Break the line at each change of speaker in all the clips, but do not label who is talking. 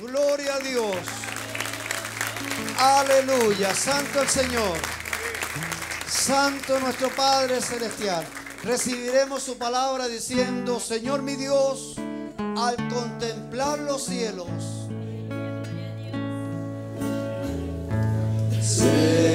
Gloria a Dios. Aleluya. Santo el Señor. Santo nuestro Padre Celestial. Recibiremos su palabra diciendo, Señor mi Dios, al contemplar los cielos.
Al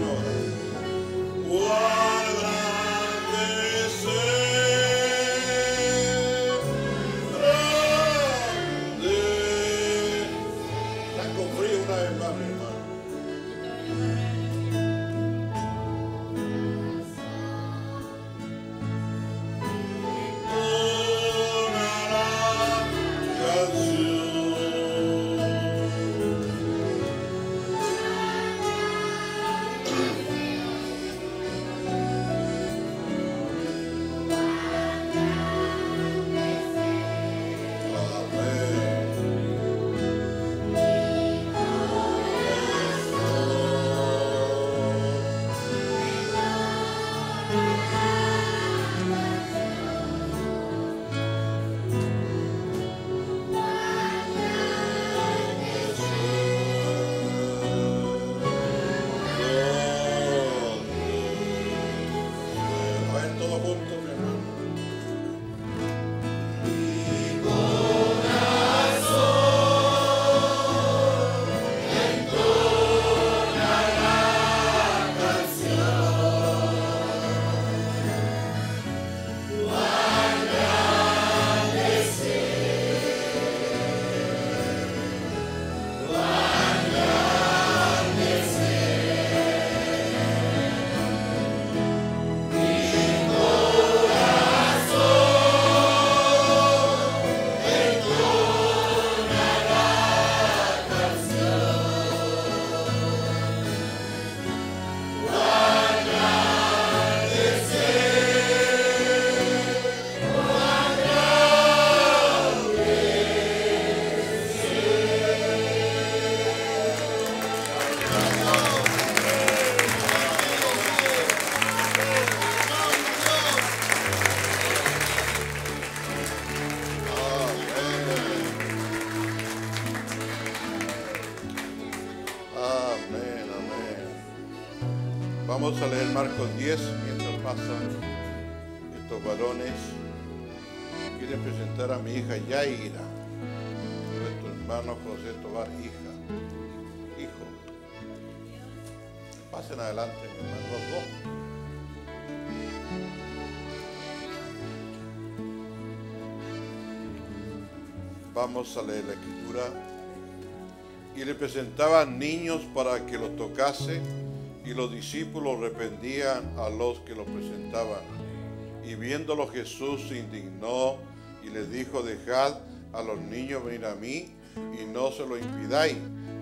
Lord. Vamos a leer Marcos 10 mientras pasan estos varones. Quieren presentar a mi hija Yaira, nuestro hermano José Tobar, hija, hijo. Pasen adelante, mi hermano, dos. Vamos a leer la escritura. Y le presentaban niños para que los tocase, y los discípulos reprendían a los que los presentaban. Y viéndolo Jesús se indignó y les dijo, dejad a los niños venir a mí y no se lo impidáis,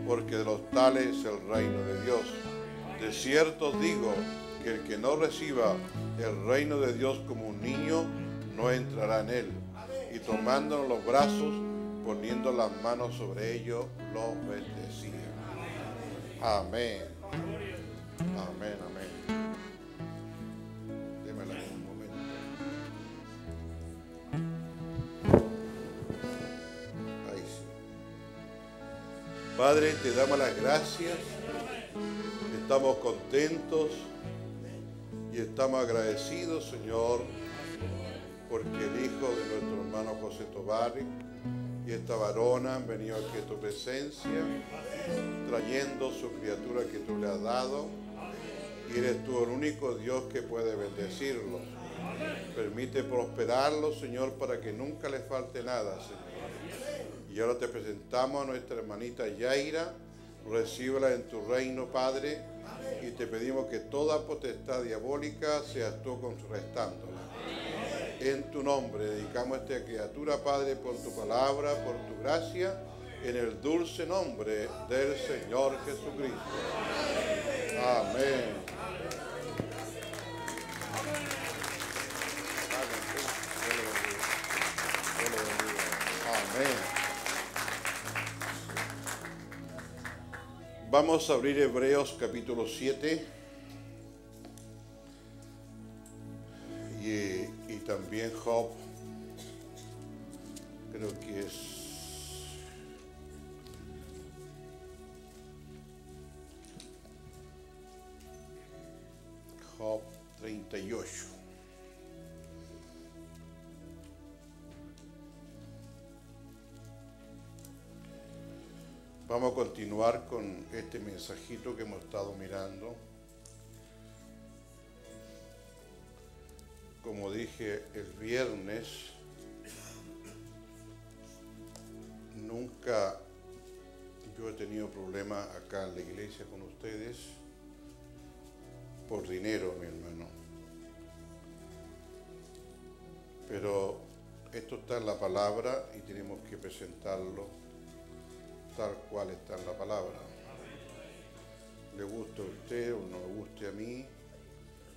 porque de los tales es el reino de Dios. De cierto digo que el que no reciba el reino de Dios como un niño, no entrará en él. Y tomándonos los brazos, poniendo las manos sobre ellos, los bendecía. Amén. Amén, amén. Démela un momento. Ahí sí. Padre, te damos las gracias. Estamos contentos y estamos agradecidos, Señor, porque el hijo de nuestro hermano José Tobari y esta varona han venido aquí a tu presencia, trayendo su criatura que tú le has dado. Y eres tú el único Dios que puede bendecirlos. Permite prosperarlos, Señor, para que nunca les falte nada, Señor. Y ahora te presentamos a nuestra hermanita Yaira. Recíbela en tu reino, Padre. Y te pedimos que toda potestad diabólica seas tú contrarrestándola. En tu nombre dedicamos a esta criatura, Padre, por tu palabra, por tu gracia, en el dulce nombre del Señor Jesucristo. Amén. Vamos a abrir Hebreos capítulo 7. Continuar con este mensajito que hemos estado mirando. Como dije el viernes, nunca yo he tenido problemas acá en la iglesia con ustedes por dinero, mi hermano. Pero esto está en la palabra y tenemos que presentarlo tal cual está en la palabra. Le guste a usted o no le guste a mí,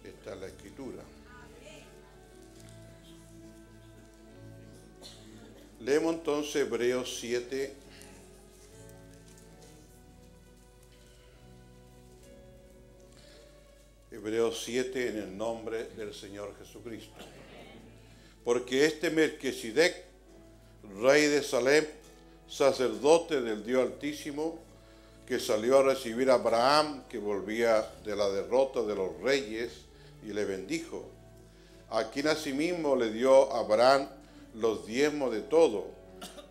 está en la escritura. Leemos entonces Hebreos 7. Hebreos 7 en el nombre del Señor Jesucristo. Porque este Melquisedec, rey de Salem, sacerdote del Dios Altísimo, que salió a recibir a Abraham, que volvía de la derrota de los reyes, y le bendijo. A quien asimismo le dio a Abraham los diezmos de todo,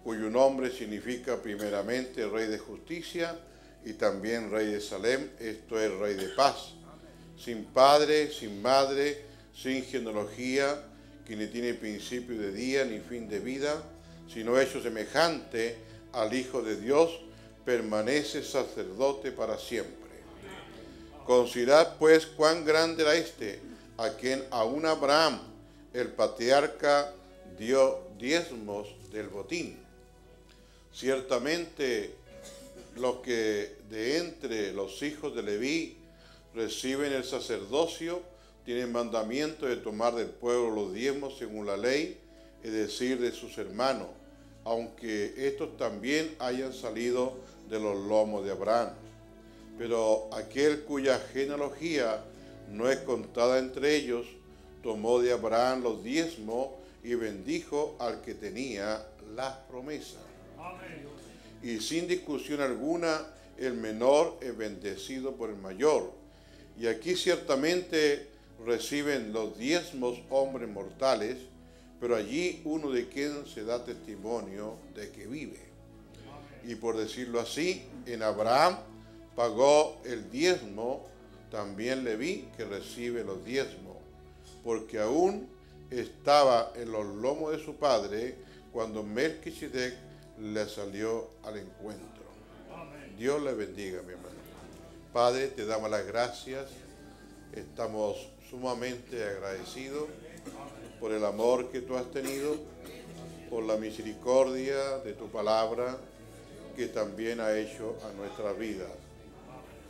cuyo nombre significa primeramente rey de justicia y también rey de Salem, esto es rey de paz, sin padre, sin madre, sin genealogía, que ni tiene principio de día ni fin de vida, sino hecho semejante al Hijo de Dios, permanece sacerdote para siempre. Considerad pues cuán grande era este, a quien aún Abraham, el patriarca, dio diezmos del botín. Ciertamente los que de entre los hijos de Leví reciben el sacerdocio tienen mandamiento de tomar del pueblo los diezmos según la ley, es decir, de sus hermanos aunque estos también hayan salido de los lomos de Abraham. Pero aquel cuya genealogía no es contada entre ellos, tomó de Abraham los diezmos y bendijo al que tenía las promesas. Y sin discusión alguna, el menor es bendecido por el mayor. Y aquí ciertamente reciben los diezmos hombres mortales, pero allí uno de quien se da testimonio de que vive. Y por decirlo así, en Abraham pagó el diezmo, también le vi que recibe los diezmos, porque aún estaba en los lomos de su padre cuando Melquisedec le salió al encuentro. Dios le bendiga, mi hermano. Padre, te damos las gracias. Estamos sumamente agradecidos por el amor que tú has tenido, por la misericordia de tu palabra que también ha hecho a nuestra vida.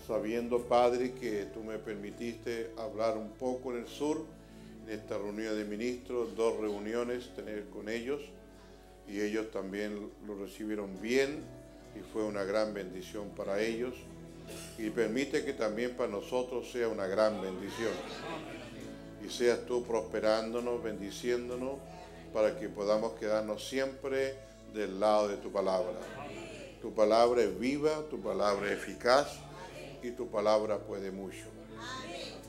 Sabiendo, Padre, que tú me permitiste hablar un poco en el sur, en esta reunión de ministros, dos reuniones, tener con ellos, y ellos también lo recibieron bien y fue una gran bendición para ellos y permite que también para nosotros sea una gran bendición. Seas tú prosperándonos, bendiciéndonos, para que podamos quedarnos siempre del lado de tu palabra. Tu palabra es viva, tu palabra es eficaz y tu palabra puede mucho.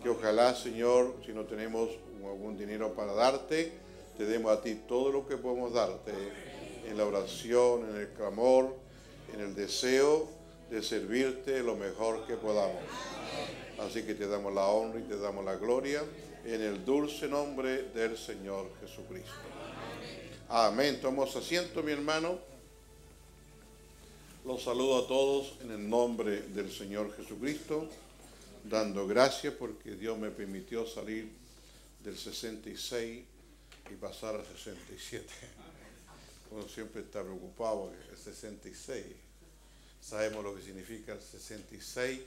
Que ojalá, Señor, si no tenemos algún dinero para darte, te demos a ti todo lo que podemos darte en la oración, en el clamor, en el deseo de servirte lo mejor que podamos. Así que te damos la honra y te damos la gloria en el dulce nombre del Señor Jesucristo. Amén. Tomamos asiento, mi hermano. Los saludo a todos en el nombre del Señor Jesucristo, dando gracias porque Dios me permitió salir del 66 y pasar al 67. Uno siempre está preocupado, el 66 sabemos lo que significa el 66,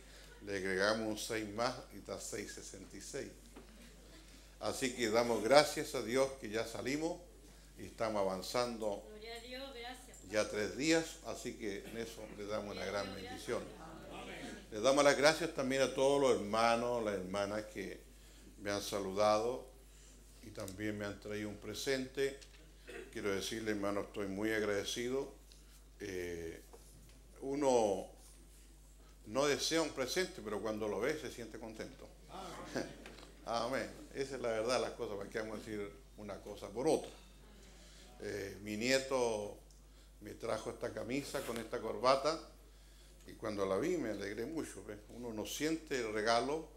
le agregamos un 6 más y está 666. Así que damos gracias a Dios que ya salimos y estamos avanzando ya tres días, así que en eso le damos una gran bendición. Le damos las gracias también a todos los hermanos, las hermanas que me han saludado y también me han traído un presente. Quiero decirle, hermano, estoy muy agradecido. Eh, uno no desea un presente, pero cuando lo ve se siente contento. Amén. Esa es la verdad las cosas, porque vamos a decir una cosa por otra. Eh, mi nieto me trajo esta camisa con esta corbata y cuando la vi me alegré mucho. Uno no siente el regalo,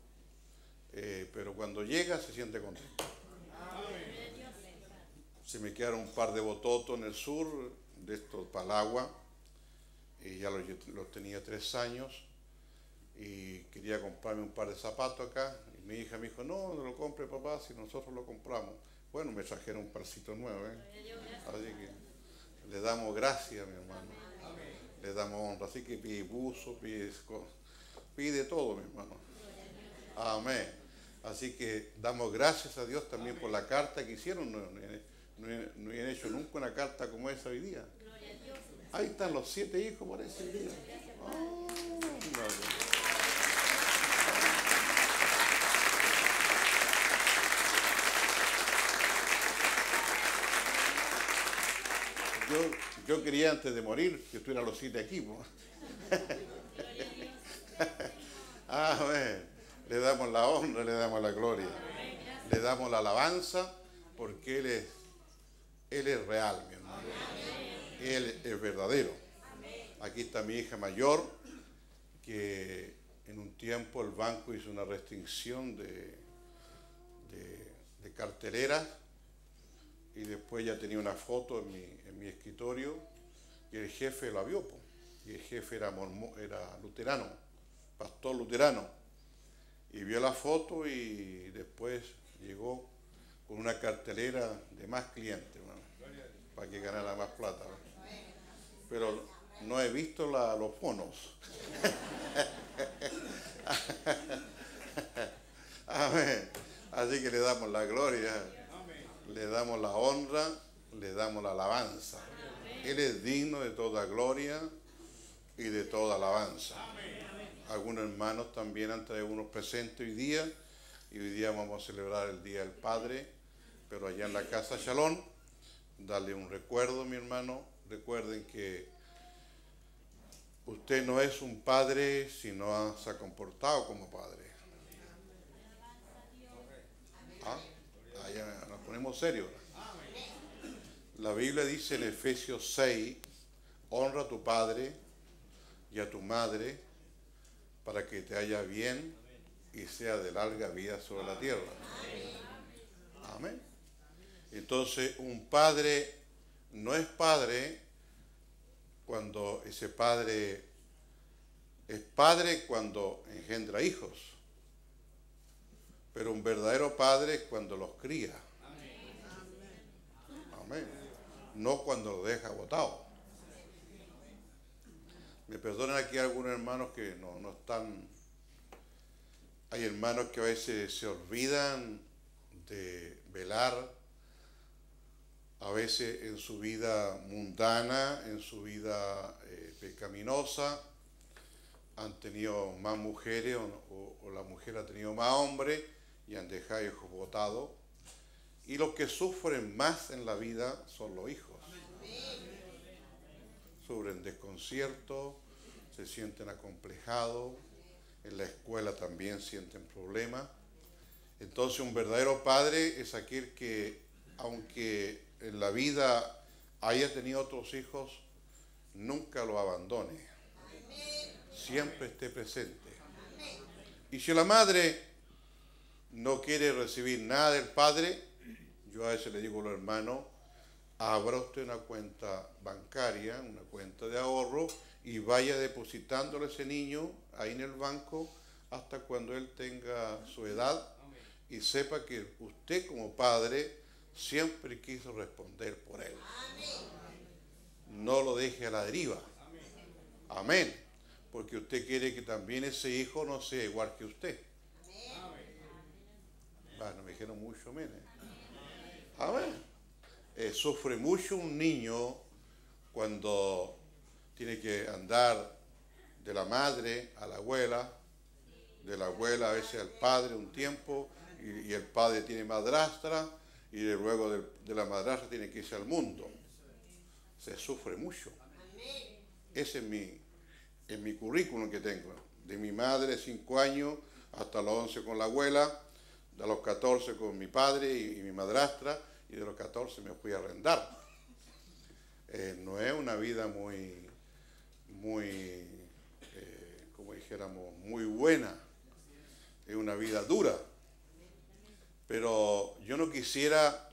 eh, pero cuando llega se siente contento. Se me quedaron un par de bototos en el sur, de estos palagua y ya los, tenía tres años y quería comprarme un par de zapatos acá mi hija me dijo, no, no lo compre papá si nosotros lo compramos. Bueno, me trajeron un parcito nuevo, ¿eh? Así que le damos gracias, mi hermano. Le damos honra. Así que pide buzo, pide, pide todo, mi hermano. Amén. Así que damos gracias a Dios también por la carta que hicieron. No, no, no, han hecho nunca una carta como esa hoy día. Ahí están los siete hijos por ese día. Oh, yo, yo, quería antes de morir que estuvieran los siete equipos. Amén. Le damos la honra, le damos la gloria. Le damos la alabanza porque Él es, Él es real, mi hermano. Él es verdadero. Aquí está mi hija mayor, que en un tiempo el banco hizo una restricción de, de, carteleras y después ya tenía una foto en mi, mi escritorio y el jefe la vio. Y el jefe era, era luterano, pastor luterano. Y vio la foto y después llegó con una cartelera de más clientes, para que ganara más plata pero no he visto los bonos. Así que le damos la gloria, le damos la honra, le damos la alabanza. Él es digno de toda gloria y de toda alabanza. Algunos hermanos también han traído unos presentes hoy día y hoy día vamos a celebrar el Día del Padre, pero allá en la casa Shalom, darle un recuerdo, mi hermano, recuerden que usted no es un padre si no se ha comportado como padre. ¿Ah? Ya nos ponemos serios. La Biblia dice en Efesios 6, honra a tu padre y a tu madre para que te haya bien y sea de larga vida sobre la tierra. Amén. Entonces, un padre no es padre cuando ese padre es padre cuando engendra hijos, pero un verdadero padre es cuando los cría. Amén. No cuando los deja botados. Me perdonan aquí algunos hermanos que no, no están. Hay hermanos que a veces se olvidan de velar, a veces en su vida mundana, en su vida eh, pecaminosa, han tenido más mujeres o, o, la mujer ha tenido más hombres y han dejado hijos botados. Y los que sufren más en la vida son los hijos. Sufren desconcierto, se sienten acomplejados, en la escuela también sienten problemas. Entonces un verdadero padre es aquel que, aunque en la vida haya tenido otros hijos, nunca lo abandone. Siempre esté presente. Y si la madre no quiere recibir nada del padre, yo a veces le digo a los hermanos, abra usted una cuenta bancaria, una cuenta de ahorro y vaya depositándole a ese niño ahí en el banco hasta cuando él tenga su edad y sepa que usted como padre siempre quiso responder por él. No lo deje a la deriva. Amén. Porque usted quiere que también ese hijo no sea igual que usted. Bueno, me dijeron mucho, amén. Amén. Eh, sufre mucho un niño cuando tiene que andar de la madre a la abuela, de la abuela a veces al padre un tiempo, y, el padre tiene madrastra, y luego de, de, la madrastra tiene que irse al mundo. Se sufre mucho. Ese es mi, es mi currículum que tengo. De mi madre, cinco años, hasta los 11 con la abuela, de los 14 con mi padre y, mi madrastra, y de los 14 me fui a arrendar. Eh, no es una vida muy, muy, eh, como dijéramos, muy buena. Es una vida dura. Pero yo no quisiera,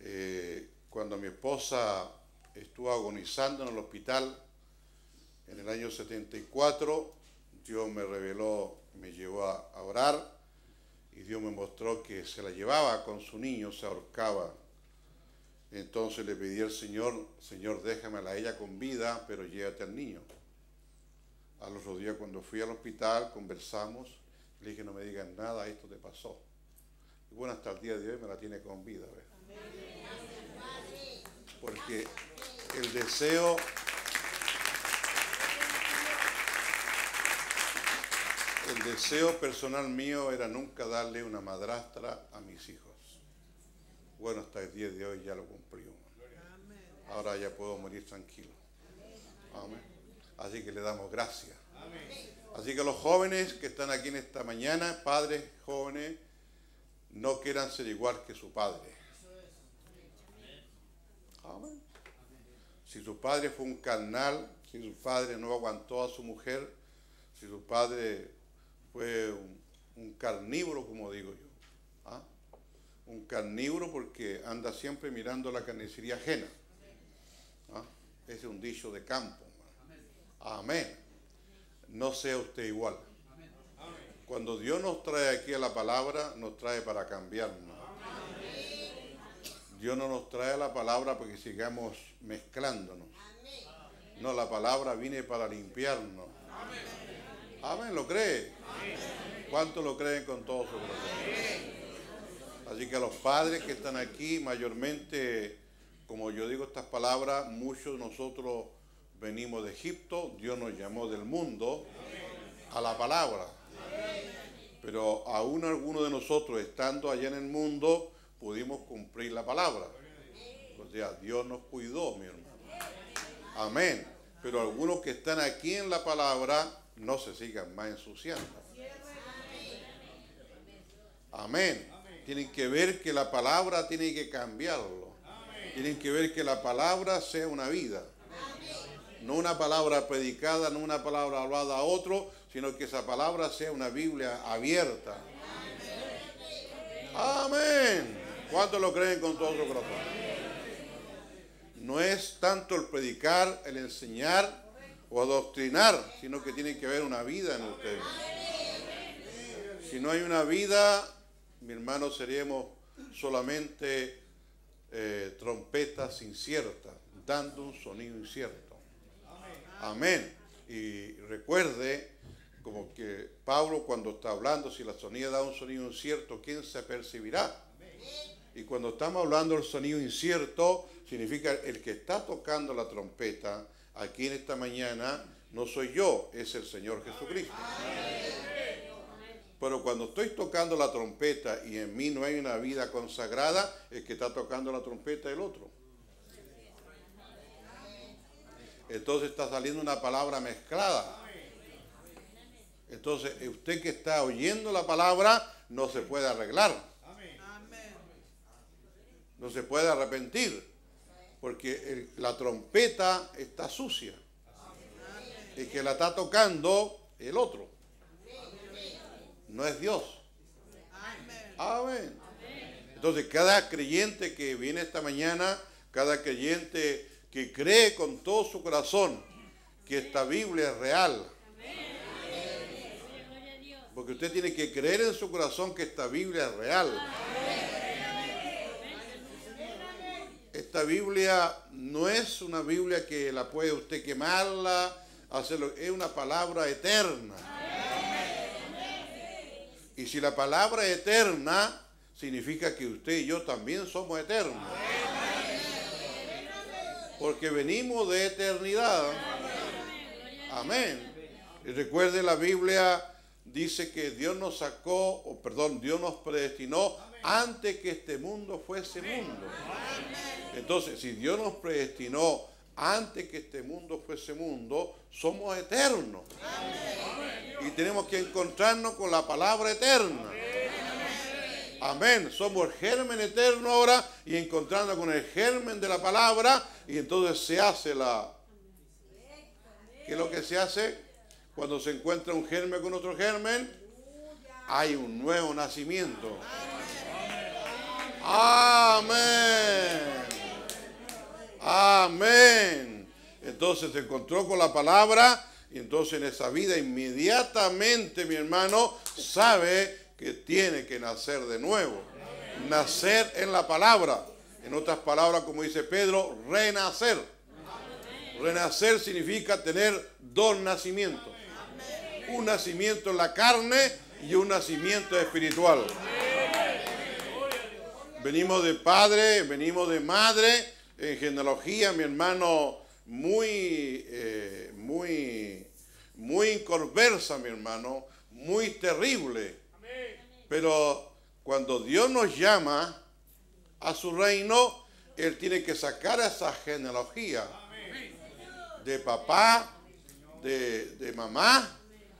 eh, cuando mi esposa estuvo agonizando en el hospital en el año 74, Dios me reveló, me llevó a, a orar y Dios me mostró que se la llevaba con su niño, se ahorcaba. Entonces le pedí al Señor, Señor, déjamela a ella con vida, pero llévate al niño. Al otro día cuando fui al hospital, conversamos, le dije, no me digan nada, esto te pasó. Y bueno, hasta el día de hoy me la tiene con vida. ¿ves? Porque el deseo... El deseo personal mío era nunca darle una madrastra a mis hijos. Bueno, hasta el día de hoy ya lo cumplimos. Ahora ya puedo morir tranquilo. Amén. Así que le damos gracias. Así que los jóvenes que están aquí en esta mañana, padres jóvenes, no quieran ser igual que su padre. Si su padre fue un carnal, si su padre no aguantó a su mujer, si su padre fue un, carnívoro, como digo yo. ¿Ah? Un carnívoro porque anda siempre mirando la carnicería ajena. ¿Ah? Ese es un dicho de campo. Amén. No sea usted igual. Cuando Dios nos trae aquí a la palabra, nos trae para cambiarnos. Dios no nos trae la palabra porque sigamos mezclándonos. No, la palabra viene para limpiarnos. Amén, ¿lo cree? ¿Cuántos lo creen con todo su corazón? Así que a los padres que están aquí, mayormente, como yo digo estas palabras, muchos de nosotros venimos de Egipto, Dios nos llamó del mundo a la palabra. Pero aún algunos de nosotros, estando allá en el mundo, pudimos cumplir la palabra. O sea, Dios nos cuidó, mi hermano. Amén. Pero algunos que están aquí en la palabra, no se sigan más ensuciando. Amén. Tienen que ver que la palabra tiene que cambiarlo. Tienen que ver que la palabra sea una vida. No una palabra predicada, no una palabra hablada a otro, sino que esa palabra sea una Biblia abierta. Amén. ¿Cuántos lo creen con todo su corazón? No es tanto el predicar, el enseñar o adoctrinar, sino que tiene que haber una vida en ustedes. Si no hay una vida, mi hermano, seríamos solamente eh, trompetas inciertas, dando un sonido incierto. Amén. Y recuerde, como que Pablo cuando está hablando, si la sonida da un sonido incierto, ¿quién se percibirá? Y cuando estamos hablando del sonido incierto, significa el que está tocando la trompeta aquí en esta mañana no soy yo, es el Señor Jesucristo. Pero cuando estoy tocando la trompeta y en mí no hay una vida consagrada, el que está tocando la trompeta es el otro. Entonces está saliendo una palabra mezclada. Entonces, usted que está oyendo la palabra no se puede arreglar no se puede arrepentir, porque la trompeta está sucia. Y que la está tocando el otro. No es Dios. Amén. Entonces, cada creyente que viene esta mañana, cada creyente que cree con todo su corazón que esta Biblia es real, porque usted tiene que creer en su corazón que esta Biblia es real. Esta Biblia no es una Biblia que la puede usted quemarla, hacerlo, es una palabra eterna. Y si la palabra es eterna, significa que usted y yo también somos eternos. Porque venimos de eternidad. Amén. Y recuerde la Biblia dice que Dios nos sacó, o perdón, Dios nos predestinó antes que este mundo fuese mundo. Entonces, si Dios nos predestinó antes que este mundo fuese mundo, somos eternos. Y tenemos que encontrarnos con la palabra eterna. Amén. Somos el germen eterno ahora y encontrando con el germen de la palabra y entonces se hace la... ¿Qué es lo que se hace? Cuando se encuentra un germen con otro germen, hay un nuevo nacimiento. Amén. Amén. Entonces se encontró con la palabra y entonces en esa vida inmediatamente mi hermano sabe que tiene que nacer de nuevo. Nacer en la palabra. En otras palabras, como dice Pedro, renacer. Renacer significa tener dos nacimientos. Un nacimiento en la carne y un nacimiento espiritual. Venimos de padre, venimos de madre en genealogía, mi hermano, muy, eh, muy, muy inconversa, mi hermano, muy terrible. Pero cuando Dios nos llama a su reino, Él tiene que sacar esa genealogía de papá, de, mamá,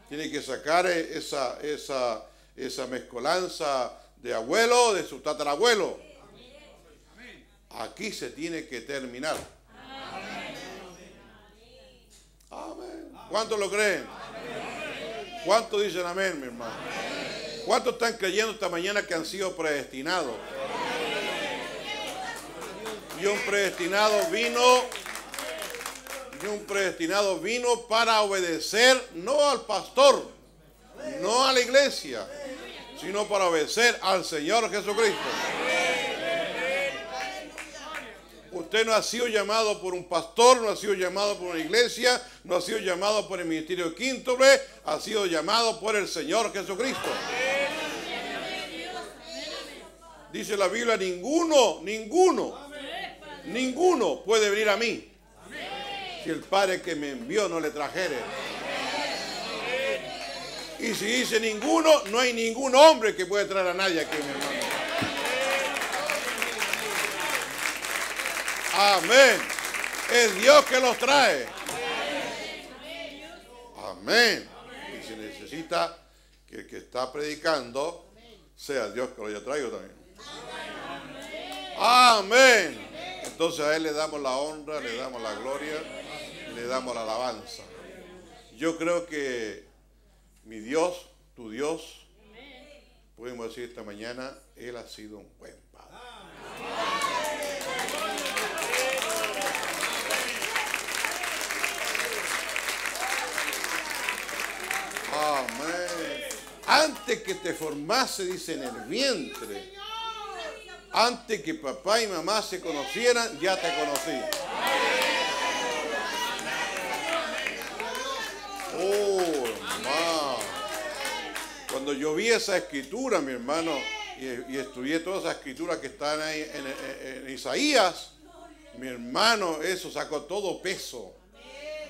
tiene que sacar esa, esa, esa mezcolanza de abuelo, de su tatarabuelo aquí se tiene que terminar. Amén. ¿Cuántos lo creen? ¿Cuántos dicen amén, mi hermano? ¿Cuántos están creyendo esta mañana que han sido predestinados? Y un predestinado vino, y un predestinado vino para obedecer no al pastor, no a la iglesia, sino para obedecer al Señor Jesucristo. Usted no ha sido llamado por un pastor, no ha sido llamado por una iglesia, no ha sido llamado por el ministerio quíntuple, ha sido llamado por el Señor Jesucristo. Dice la Biblia, ninguno, ninguno, ninguno puede venir a mí si el Padre que me envió no le trajere. Y si dice ninguno, no hay ningún hombre que puede traer a nadie aquí, mi hermano. Amén. Es Dios que los trae. Amén. Y se necesita que el que está predicando sea Dios que lo haya traído también. Amén. Entonces a Él le damos la honra, le damos la gloria, le damos la alabanza. Yo creo que mi Dios, tu Dios, podemos decir esta mañana, Él ha sido un buen Padre. Amén. Antes que te formase, dice, en el vientre. Antes que papá y mamá se conocieran, ya te conocí. Oh, hermano. Cuando yo vi esa escritura, mi hermano, y, estudié todas esas escrituras que están ahí en, en Isaías, mi hermano, eso sacó todo peso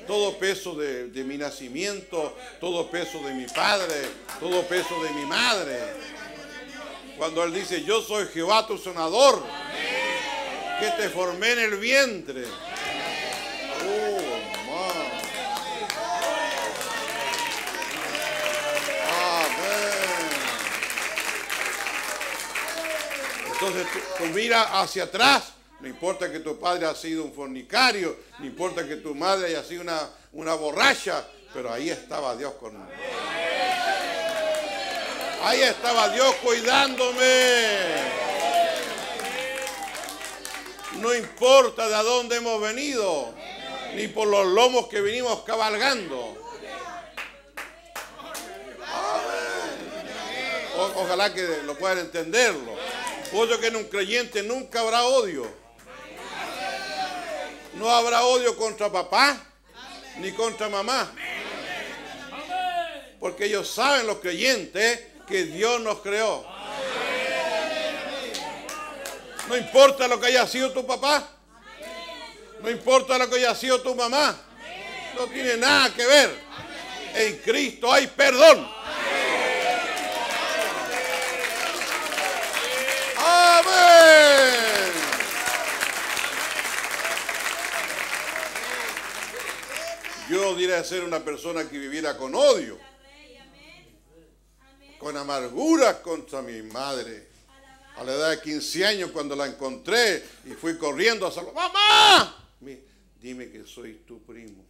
todo peso de, mi nacimiento, todo peso de mi padre, todo peso de mi madre. Cuando Él dice, yo soy Jehová tu sonador, que te formé en el vientre. Oh, Entonces tú, mira hacia atrás no importa que tu padre haya sido un fornicario, no importa que tu madre haya sido una, una borracha, pero ahí estaba Dios conmigo. Ahí estaba Dios cuidándome. No importa de dónde hemos venido, ni por los lomos que vinimos cabalgando. ojalá que lo puedan entenderlo. Oye que en un creyente nunca habrá odio. No habrá odio contra papá ni contra mamá. Porque ellos saben, los creyentes, que Dios nos creó. No importa lo que haya sido tu papá. No importa lo que haya sido tu mamá. No tiene nada que ver. En Cristo hay perdón. Amén. Yo diría ser una persona que viviera con odio, con amargura contra mi madre. A la edad de 15 años, cuando la encontré y fui corriendo a saludar, ¡Mamá! Dime que soy tu primo.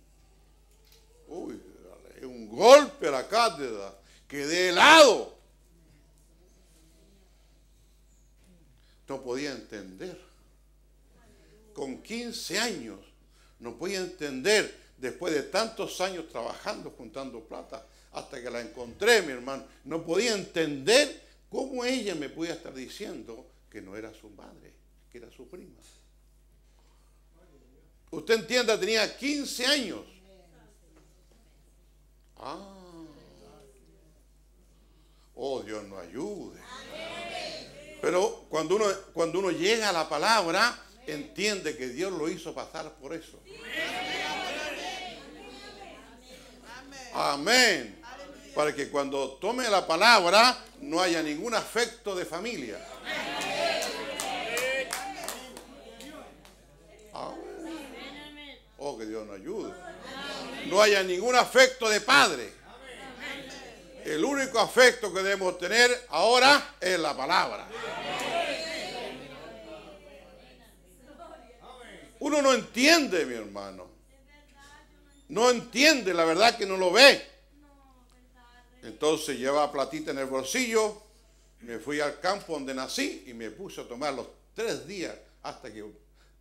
Uy, un golpe a la cátedra. Quedé helado. No podía entender. Con 15 años no podía entender después de tantos años trabajando, juntando plata, hasta que la encontré, mi hermano, no podía entender cómo ella me podía estar diciendo que no era su madre, que era su prima. Usted entienda, tenía 15 años. Ah. Oh, Dios nos ayude. Pero cuando uno, cuando uno llega a la palabra, entiende que Dios lo hizo pasar por eso. Amén. Para que cuando tome la palabra no haya ningún afecto de familia. Oh, que Dios nos ayude. No haya ningún afecto de padre. El único afecto que debemos tener ahora es la palabra. Uno no entiende, mi hermano no entiende, la verdad que no lo ve. Entonces llevaba platita en el bolsillo, me fui al campo donde nací y me puse a tomar los tres días hasta que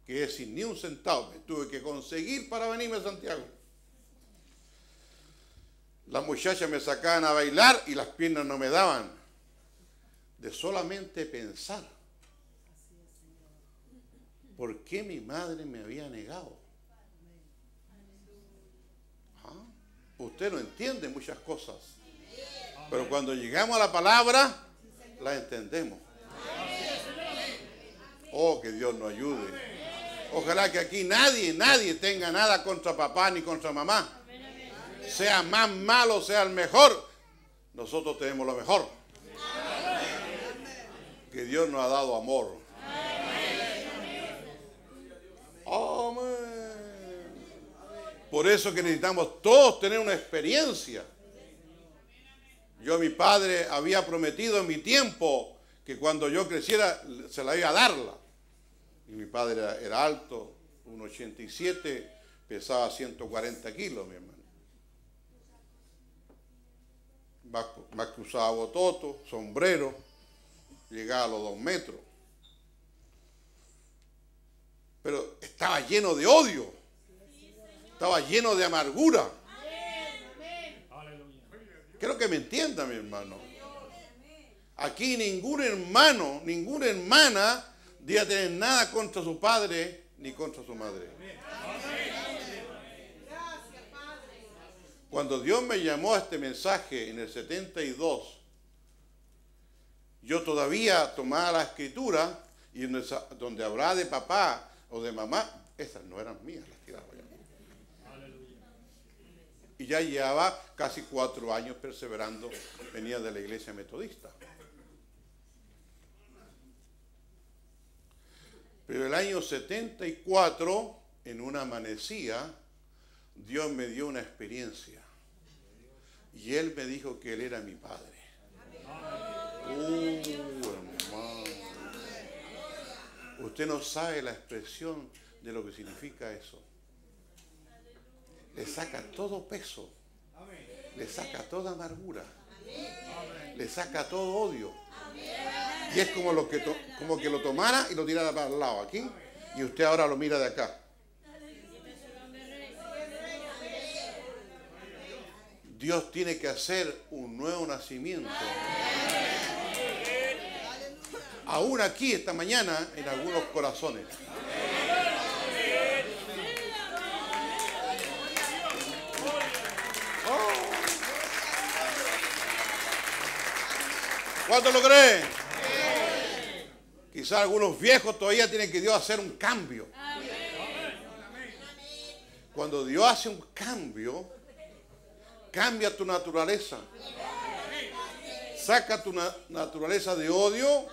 quedé sin ni un centavo. Me tuve que conseguir para venirme a Santiago. Las muchachas me sacaban a bailar y las piernas no me daban. De solamente pensar. ¿Por qué mi madre me había negado? Usted no entiende muchas cosas. Pero cuando llegamos a la palabra, la entendemos. Oh, que Dios nos ayude. Ojalá que aquí nadie, nadie tenga nada contra papá ni contra mamá. Sea más malo, sea el mejor. Nosotros tenemos lo mejor. Que Dios nos ha dado amor. Amén. Por eso que necesitamos todos tener una experiencia. Yo mi padre había prometido en mi tiempo que cuando yo creciera se la iba a darla. Y mi padre era, era alto, 1,87, pesaba 140 kilos, mi hermano. Más que usaba bototo, sombrero, llegaba a los dos metros. Pero estaba lleno de odio, estaba lleno de amargura. Quiero que me entienda, mi hermano. Aquí ningún hermano, ninguna hermana debe tener nada contra su padre ni contra su madre. Cuando Dios me llamó a este mensaje en el 72, yo todavía tomaba la escritura y donde habrá de papá o de mamá, esas no eran mías, las tiraba ya. Y ya llevaba casi cuatro años perseverando, venía de la iglesia metodista. Pero el año 74, en una amanecía, Dios me dio una experiencia. Y Él me dijo que Él era mi Padre. Uh. Usted no sabe la expresión de lo que significa eso. Le saca todo peso. Le saca toda amargura. Le saca todo odio. Y es como, lo que como que lo tomara y lo tirara para el lado aquí. Y usted ahora lo mira de acá. Dios tiene que hacer un nuevo nacimiento. Aún aquí esta mañana en algunos corazones. ¿Cuánto lo creen? Quizás algunos viejos todavía tienen que Dios hacer un cambio. Cuando Dios hace un cambio, cambia tu naturaleza. Saca tu naturaleza de odio.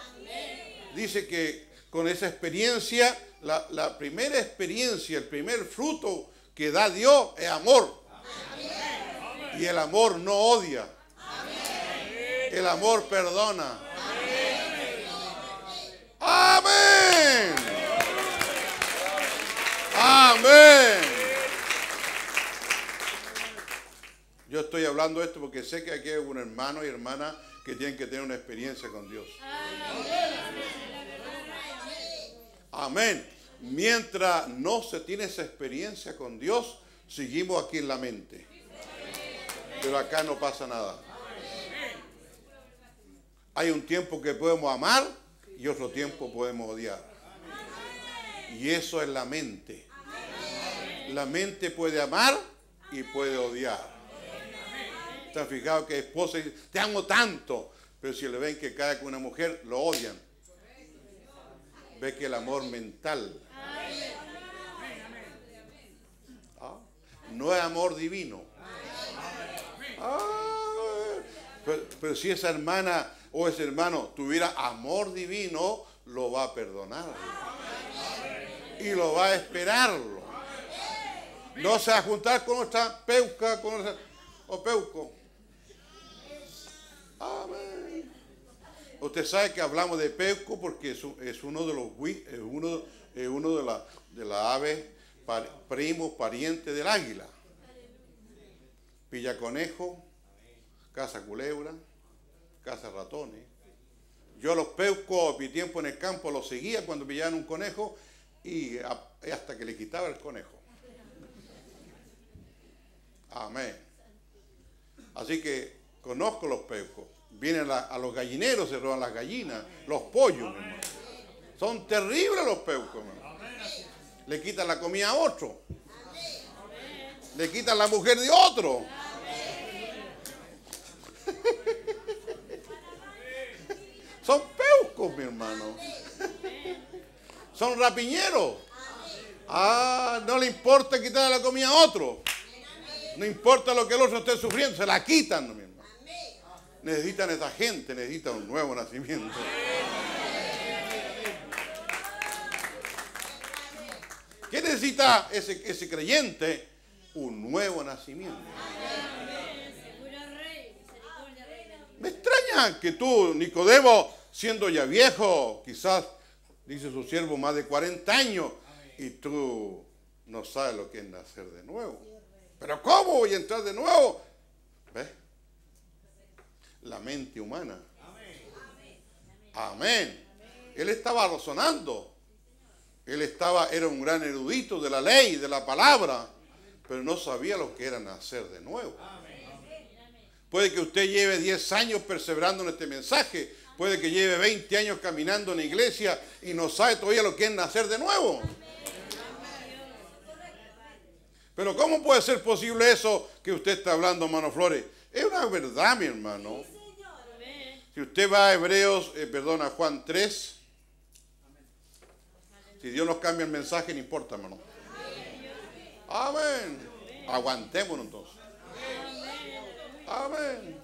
Dice que con esa experiencia, la, la, primera experiencia, el primer fruto que da Dios es amor. Y el amor no odia. El amor perdona. Amén. Amén. Yo estoy hablando esto porque sé que aquí hay un hermano y hermana que tienen que tener una experiencia con Dios. Amén. Mientras no se tiene esa experiencia con Dios, seguimos aquí en la mente. Pero acá no pasa nada. Hay un tiempo que podemos amar y otro tiempo podemos odiar. Y eso es la mente. La mente puede amar y puede odiar. ¿Están fijados que esposa dice, te amo tanto? Pero si le ven que cae con una mujer, lo odian. Ve que el amor mental ¿Ah? no es amor divino. Ah, pero, si esa hermana o ese hermano tuviera amor divino, lo va a perdonar. Y lo va a esperarlo. No se va a juntar con otra peuca, con o peuco. Amén. Usted sabe que hablamos de peuco porque es, uno de los es uno, es uno de las de la aves primo pariente del águila. Pilla conejo, caza culebra, caza ratones. Yo los peucos, mi tiempo en el campo, los seguía cuando pillaban un conejo y hasta que le quitaba el conejo. Amén. Así que conozco los peucos. Vienen a, los gallineros, se roban las gallinas, los pollos. Son terribles los peucos. Le quitan la comida a otro. Le quitan la mujer de otro. Son peucos, mi hermano. Son rapiñeros. Ah, no le importa quitar la comida a otro. No importa lo que el otro esté sufriendo, se la quitan, mi hermano. Necesitan esa gente, necesitan un nuevo nacimiento. ¿Qué necesita ese, ese creyente? Un nuevo nacimiento. Me extraña que tú, Nicodemo, siendo ya viejo, quizás, dice su siervo, más de 40 años, y tú no sabes lo que es nacer de nuevo. Pero ¿cómo voy a entrar de nuevo? ¿Ves? La mente humana. Amén. Él estaba razonando. Él estaba, era un gran erudito de la ley, de la palabra, pero no sabía lo que era nacer de nuevo. Puede que usted lleve 10 años perseverando en este mensaje, puede que lleve 20 años caminando en la iglesia y no sabe todavía lo que es nacer de nuevo. Pero ¿cómo puede ser posible eso que usted está hablando, hermano Flores? Es una verdad, mi hermano. Si usted va a Hebreos, eh, perdón, a Juan 3, si Dios nos cambia el mensaje, no importa, hermano. Amén. Aguantémonos entonces. Amén.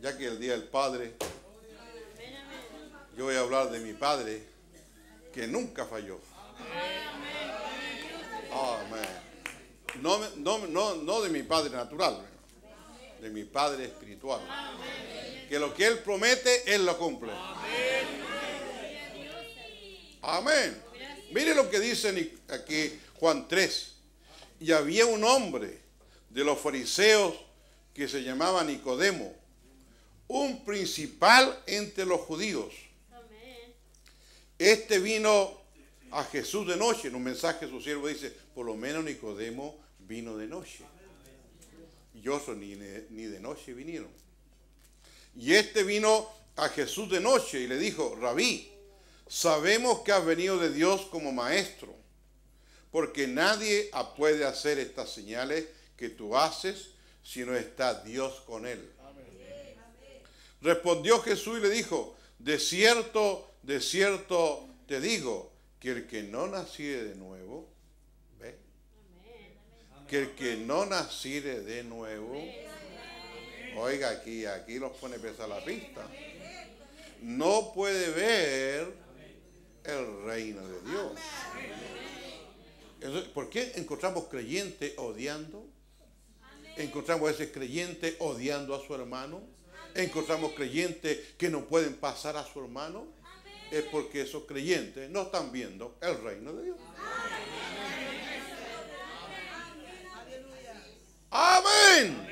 Ya que el día del Padre, yo voy a hablar de mi Padre, que nunca falló. Amén. No, no, no, no de mi Padre natural, de mi Padre espiritual. Que lo que Él promete, Él lo cumple. Amén. Mire lo que dice aquí Juan 3. Y había un hombre de los fariseos que se llamaba Nicodemo, un principal entre los judíos. Este vino a Jesús de noche. En un mensaje su siervo dice, por lo menos Nicodemo vino de noche. Y otros ni, ni de noche vinieron. Y este vino a Jesús de noche y le dijo, rabí, sabemos que has venido de Dios como maestro, porque nadie puede hacer estas señales que tú haces si no está Dios con él. Respondió Jesús y le dijo, de cierto, de cierto te digo, que el que no naciere de nuevo, ¿ve? Que el que no naciere de nuevo, oiga aquí, aquí los pone pesar la pista, no puede ver el reino de Dios. ¿Por qué encontramos creyentes odiando? Encontramos a ese creyente odiando a su hermano. Encontramos creyentes que no pueden pasar a su hermano. Es porque esos creyentes no están viendo el reino de Dios. Amén.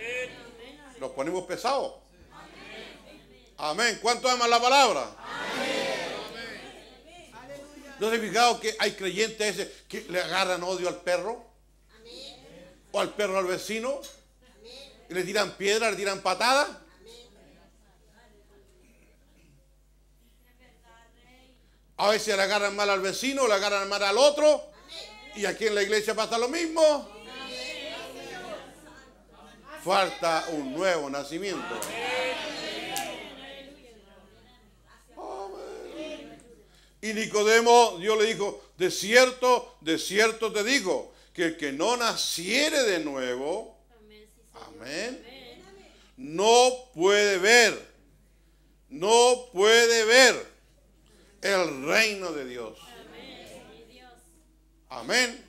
Los ponemos pesados. Amén. ¿Cuánto aman la palabra? ¿No se han que hay creyentes que le agarran odio al perro? ¿O al perro al vecino? ¿Y le tiran piedra, le tiran patada? A veces le agarran mal al vecino, le agarran mal al otro. Y aquí en la iglesia pasa lo mismo. Falta un nuevo nacimiento. Y Nicodemo, Dios le dijo, de cierto, de cierto te digo, que el que no naciere de nuevo, amén, no puede ver, no puede ver el reino de Dios. Amén.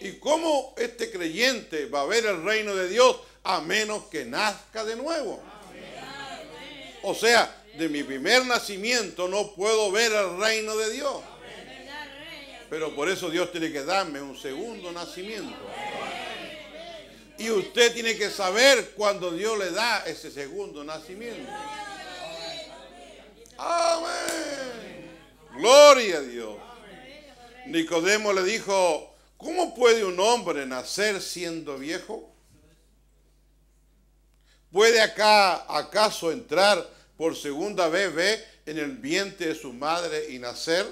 ¿Y cómo este creyente va a ver el reino de Dios a menos que nazca de nuevo? O sea, de mi primer nacimiento no puedo ver el reino de Dios. Pero por eso Dios tiene que darme un segundo nacimiento. Y usted tiene que saber cuando Dios le da ese segundo nacimiento. Amén. Gloria a Dios. Nicodemo le dijo, ¿cómo puede un hombre nacer siendo viejo? ¿Puede acá acaso entrar por segunda vez ve en el vientre de su madre y nacer?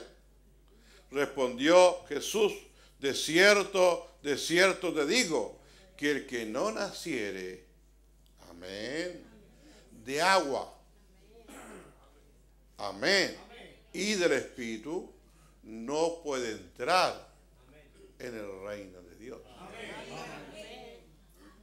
Respondió Jesús, de cierto, de cierto te digo, que el que no naciere, amén, de agua, amén, y del Espíritu, no puede entrar en el reino de Dios.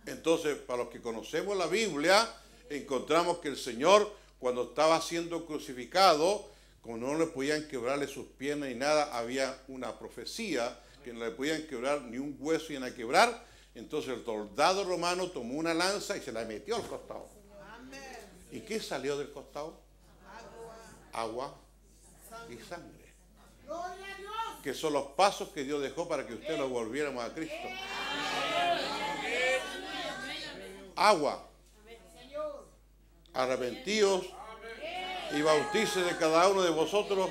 Entonces, para los que conocemos la Biblia, encontramos que el Señor cuando estaba siendo crucificado, como no le podían quebrarle sus piernas ni nada, había una profecía que no le podían quebrar ni un hueso y a quebrar. Entonces el soldado romano tomó una lanza y se la metió al costado. ¿Y qué salió del costado? agua y sangre. Que son los pasos que Dios dejó para que usted lo volviéramos a Cristo. Agua. Arrepentíos y bautice de cada uno de vosotros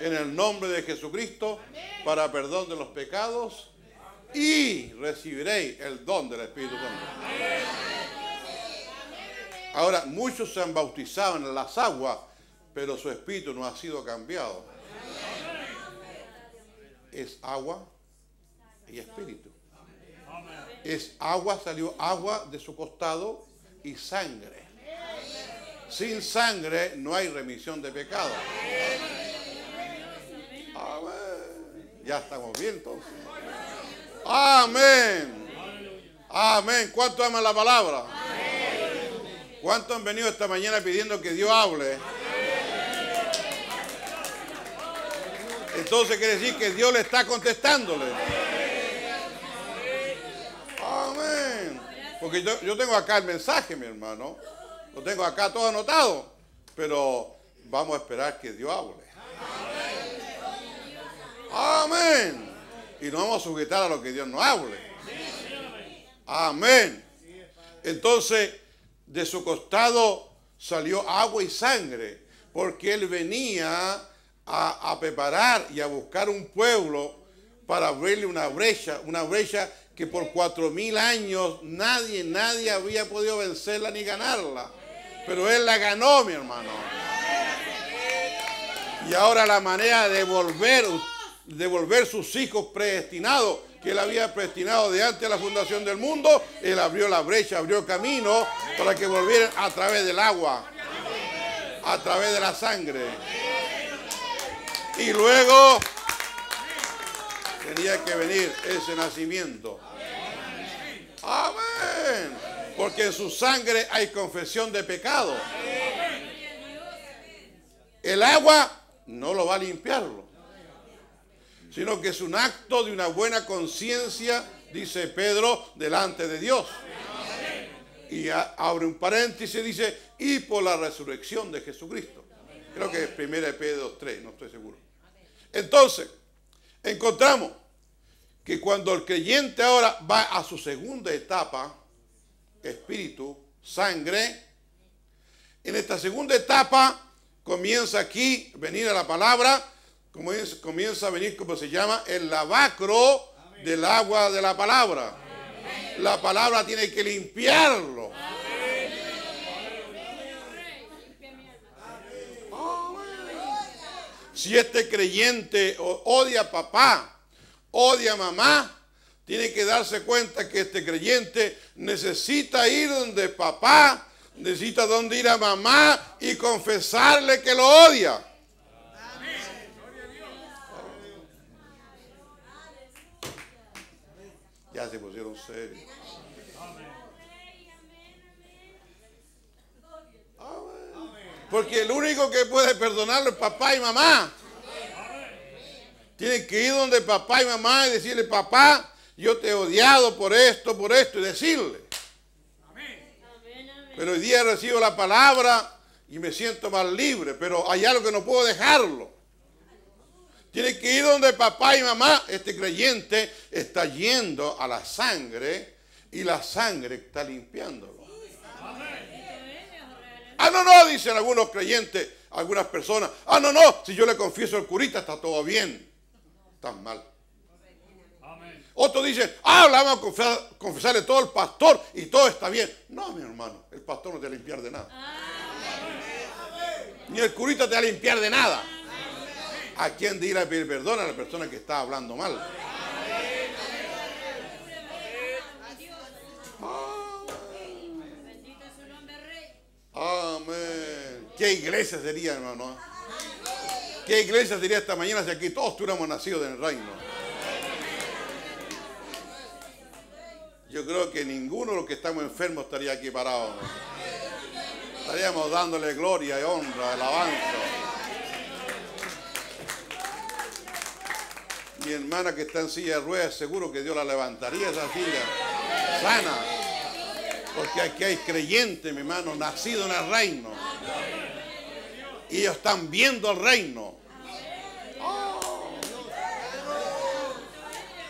en el nombre de Jesucristo para perdón de los pecados y recibiréis el don del Espíritu Santo. Ahora, muchos se han bautizado en las aguas, pero su espíritu no ha sido cambiado. Es agua y espíritu. Es agua, salió agua de su costado y sangre. Sin sangre no hay remisión de pecado. Amén. Ya estamos bien entonces. Amén. Amén. ¿Cuánto aman la palabra? ¿Cuántos han venido esta mañana pidiendo que Dios hable? Entonces quiere decir que Dios le está contestándole. Amén. Porque yo, yo tengo acá el mensaje, mi hermano. Lo tengo acá todo anotado. Pero vamos a esperar que Dios hable. Amén. Y nos vamos a sujetar a lo que Dios nos hable. Amén. Entonces, de su costado salió agua y sangre, porque él venía a, preparar y a buscar un pueblo para abrirle una brecha, una brecha que por cuatro mil años nadie, nadie había podido vencerla ni ganarla. Pero él la ganó, mi hermano. Y ahora la manera de volver, de volver sus hijos predestinados que él había predestinado de antes de la fundación del mundo, él abrió la brecha, abrió camino para que volvieran a través del agua, a través de la sangre. Y luego tenía que venir ese nacimiento. Amén. Porque en su sangre hay confesión de pecado. El agua no lo va a limpiarlo sino que es un acto de una buena conciencia, dice Pedro, delante de Dios. Y abre un paréntesis y dice, y por la resurrección de Jesucristo. Creo que es 1 Pedro 3, no estoy seguro. Entonces, encontramos que cuando el creyente ahora va a su segunda etapa, espíritu, sangre, en esta segunda etapa comienza aquí venir a la palabra comienza a venir, como se llama, el lavacro del agua de la palabra. La palabra tiene que limpiarlo. Si este creyente odia a papá, odia a mamá, tiene que darse cuenta que este creyente necesita ir donde papá, necesita donde ir a mamá y confesarle que lo odia. Ya se pusieron serios. Porque el único que puede perdonarlo es papá y mamá. Tiene que ir donde papá y mamá y decirle, papá, yo te he odiado por esto, por esto, y decirle. Pero hoy día recibo la palabra y me siento más libre, pero hay algo que no puedo dejarlo. Tiene que ir donde papá y mamá. Este creyente está yendo a la sangre y la sangre está limpiándolo. Ah, no, no, dicen algunos creyentes, algunas personas. Ah, no, no, si yo le confieso al curita está todo bien. Están mal. Otros dicen, ah, le vamos a confesarle todo al pastor y todo está bien. No, mi hermano, el pastor no te va a limpiar de nada. Ni el curita te va a limpiar de nada. ¿A quién a pedir perdón? A la persona que está hablando mal. Amén. ¿Qué iglesia sería, hermano? ¿Qué iglesia sería esta mañana si aquí todos tuviéramos nacido en el reino? Yo creo que ninguno de los que estamos enfermos estaría aquí parado. Estaríamos dándole gloria y honra, alabanza. Mi hermana que está en silla de ruedas, seguro que Dios la levantaría esa silla sana. Porque aquí hay creyentes, mi hermano, nacido en el reino. Y ellos están viendo el reino.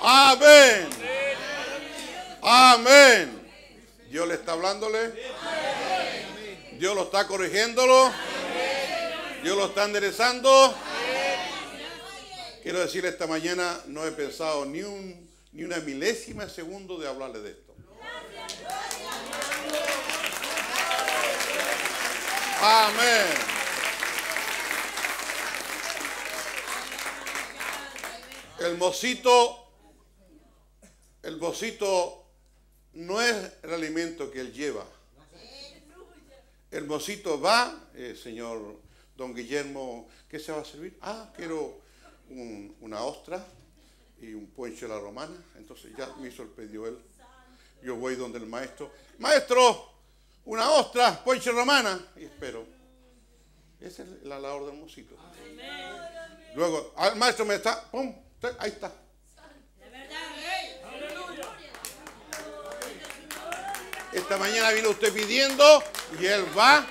Amén. Amén. Dios le está hablándole. Dios lo está corrigiéndolo. Dios lo está enderezando. Quiero decirle esta mañana, no he pensado ni, un, ni una milésima de segundo de hablarle de esto. Amén. El mocito, el mocito no es el alimento que él lleva. El mocito va, eh, señor don Guillermo, ¿qué se va a servir? Ah, quiero una ostra y un poncho de la romana. Entonces ya me hizo el él. Yo voy donde el maestro. Maestro, una ostra, ponche romana. Y espero. Esa es la labor del músico. Luego, al maestro me está, ¡pum! Ahí está. Esta mañana vino usted pidiendo y él va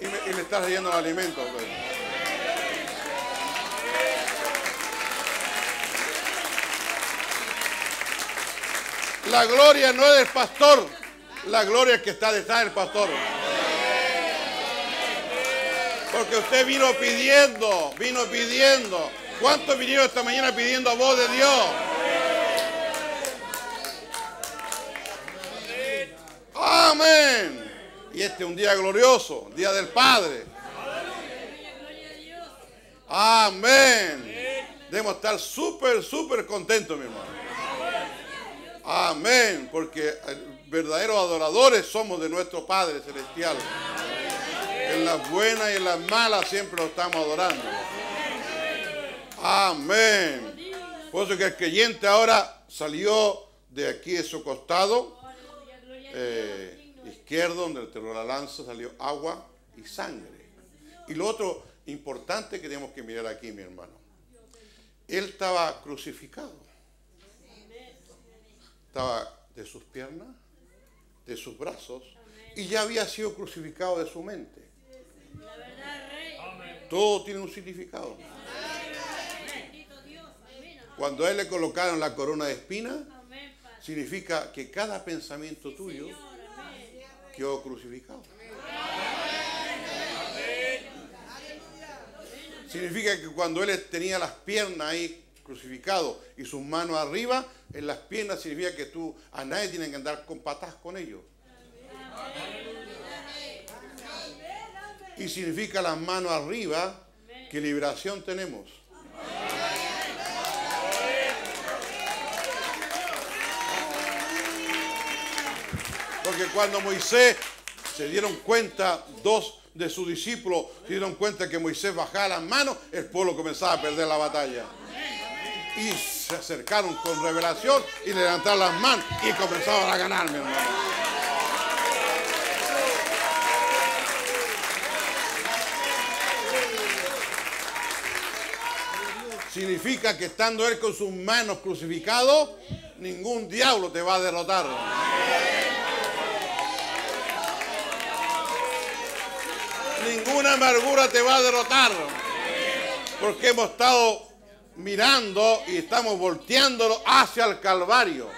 y me, está leyendo el alimento. Pues. La gloria no es del pastor, la gloria es que está detrás del pastor. Porque usted vino pidiendo, vino pidiendo. ¿Cuántos vinieron esta mañana pidiendo a voz de Dios? Amén. Y este es un día glorioso, día del Padre. Amén. Debemos estar súper, súper contentos, mi hermano. Amén. Porque eh, verdaderos adoradores somos de nuestro Padre Celestial. En las buenas y en las malas siempre lo estamos adorando. Amén. Por eso que el creyente ahora salió de aquí de su costado eh, izquierdo, donde el terror la lanza, salió agua y sangre. Y lo otro importante que tenemos que mirar aquí, mi hermano. Él estaba crucificado. Estaba de sus piernas, de sus brazos, y ya había sido crucificado de su mente. Todo tiene un significado. Cuando a él le colocaron la corona de espina, significa que cada pensamiento tuyo quedó crucificado. Significa que cuando él tenía las piernas ahí crucificado y sus manos arriba, en las piernas significa que tú a nadie tiene que andar con patas con ellos. Y significa las manos arriba que liberación tenemos. Porque cuando Moisés se dieron cuenta, dos de sus discípulos se dieron cuenta que Moisés bajaba las manos, el pueblo comenzaba a perder la batalla. Y se acercaron con revelación y levantaron las manos y comenzaron a ganar, mi hermano. Significa que estando él con sus manos crucificados, ningún diablo te va a derrotar. Ninguna amargura te va a derrotar. Porque hemos estado mirando y estamos volteándolo hacia el Calvario.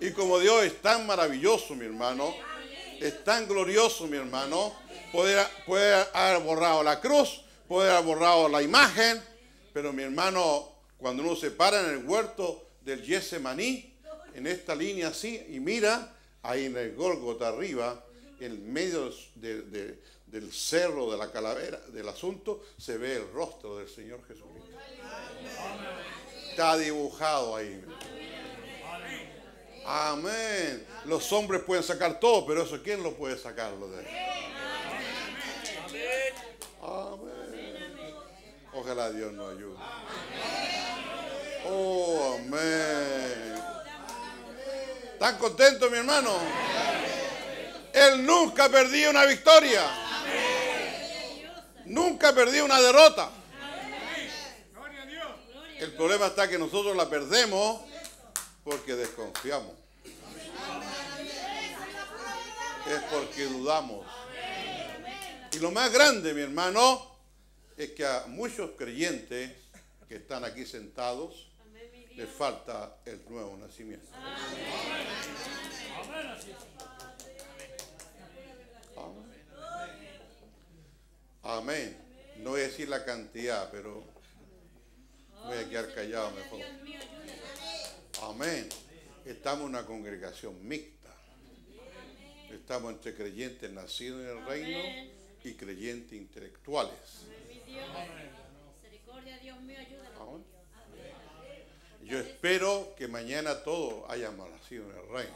Y como Dios es tan maravilloso, mi hermano, es tan glorioso, mi hermano, puede, puede haber borrado la cruz, puede haber borrado la imagen, pero mi hermano, cuando uno se para en el huerto del Yesemaní, en esta línea así, y mira, ahí en el Gólgota arriba, en medio del cerro de la calavera, del asunto, se ve el rostro del Señor Jesucristo. Está dibujado ahí. Amén. Los hombres pueden sacar todo, pero eso ¿quién lo puede sacarlo de Amén. Ojalá Dios nos ayude. Oh, amén. ¿Están contentos, mi hermano? Él nunca perdió una victoria. Nunca perdió una derrota. El problema está que nosotros la perdemos porque desconfiamos. es porque dudamos. Y lo más grande, mi hermano, es que a muchos creyentes que están aquí sentados les falta el nuevo nacimiento. Amén. No voy a decir la cantidad, pero voy a quedar callado mejor. Amén. Estamos en una congregación mixta. Estamos entre creyentes nacidos en el reino y creyentes intelectuales. Yo espero que mañana todos hayamos nacido en el reino.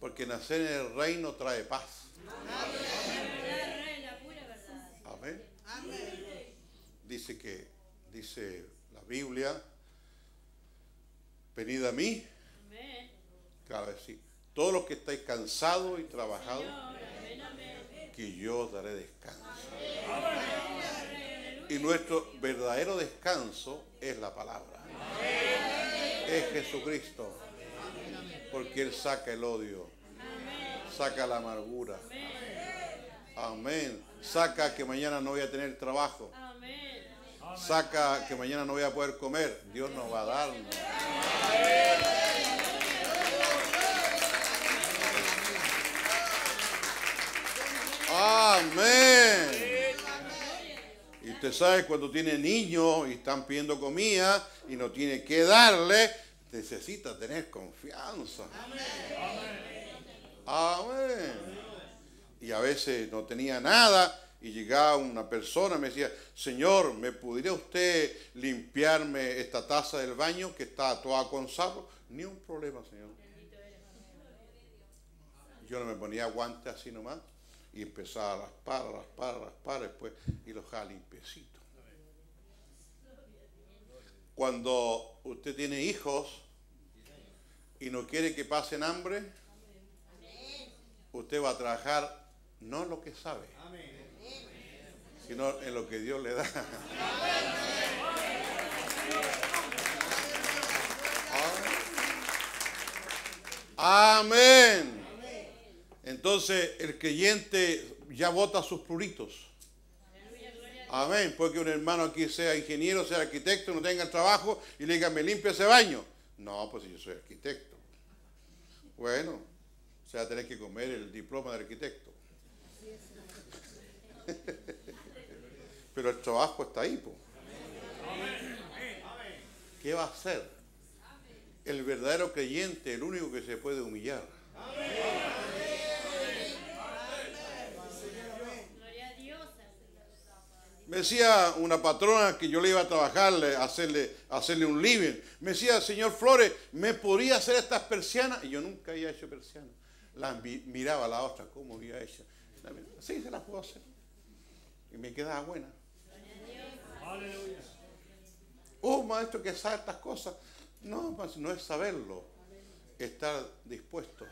Porque nacer en el reino trae paz. Amén. Dice que, dice la Biblia, venid a mí. Claro, sí. Todos los que estáis cansados y trabajados, que yo os daré descanso. Y nuestro verdadero descanso es la palabra. Es Jesucristo. Porque Él saca el odio, saca la amargura. Amén. Saca que mañana no voy a tener trabajo. Saca que mañana no voy a poder comer. Dios nos va a dar. Amén. Y usted sabe cuando tiene niños y están pidiendo comida y no tiene que darle, necesita tener confianza. Amén. Y a veces no tenía nada y llegaba una persona y me decía, Señor, ¿me podría usted limpiarme esta taza del baño que está toda con sapo? Ni un problema, Señor. Yo no me ponía guante así nomás y empezaba a raspar, a raspar, a raspar después y los jala limpiecito. Cuando usted tiene hijos y no quiere que pasen hambre, usted va a trabajar no en lo que sabe, sino en lo que Dios le da. Amén. Entonces el creyente ya vota sus pluritos. Amén. Porque un hermano aquí sea ingeniero, sea arquitecto, no tenga trabajo y le diga, me limpia ese baño. No, pues yo soy arquitecto. Bueno, o sea, tenés que comer el diploma de arquitecto. Pero el trabajo está ahí. Po. ¿Qué va a hacer? El verdadero creyente, el único que se puede humillar. Me decía una patrona que yo le iba a trabajarle, hacerle, hacerle un living. Me decía, señor Flores, ¿me podría hacer estas persianas? Y yo nunca había hecho persianas. La miraba la otra, ¿cómo había hecho? Sí, se las puedo hacer. Y me quedaba buena. Oh, maestro, que sabe estas cosas. No, no es saberlo, estar dispuesto.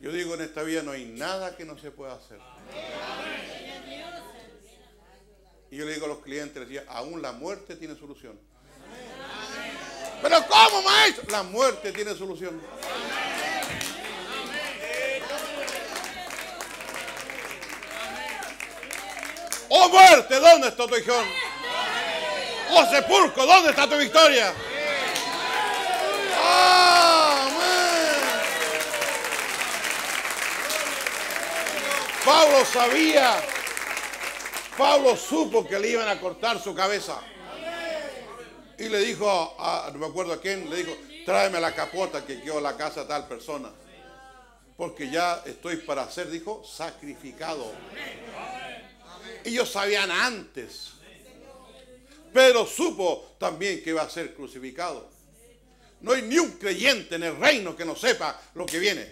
Yo digo, en esta vida no hay nada que no se pueda hacer. Y yo le digo a los clientes, les decía, aún la muerte tiene solución. Pero ¿cómo, maestro? La muerte tiene solución. Oh muerte, ¿dónde está tu hijo? Oh sepulcro, ¿dónde está tu victoria? Pablo sabía, Pablo supo que le iban a cortar su cabeza. Y le dijo, a, no me acuerdo a quién, le dijo, tráeme la capota que quedó la casa de tal persona. Porque ya estoy para ser, dijo, sacrificado. Ellos sabían antes. Pero supo también que iba a ser crucificado. No hay ni un creyente en el reino que no sepa lo que viene.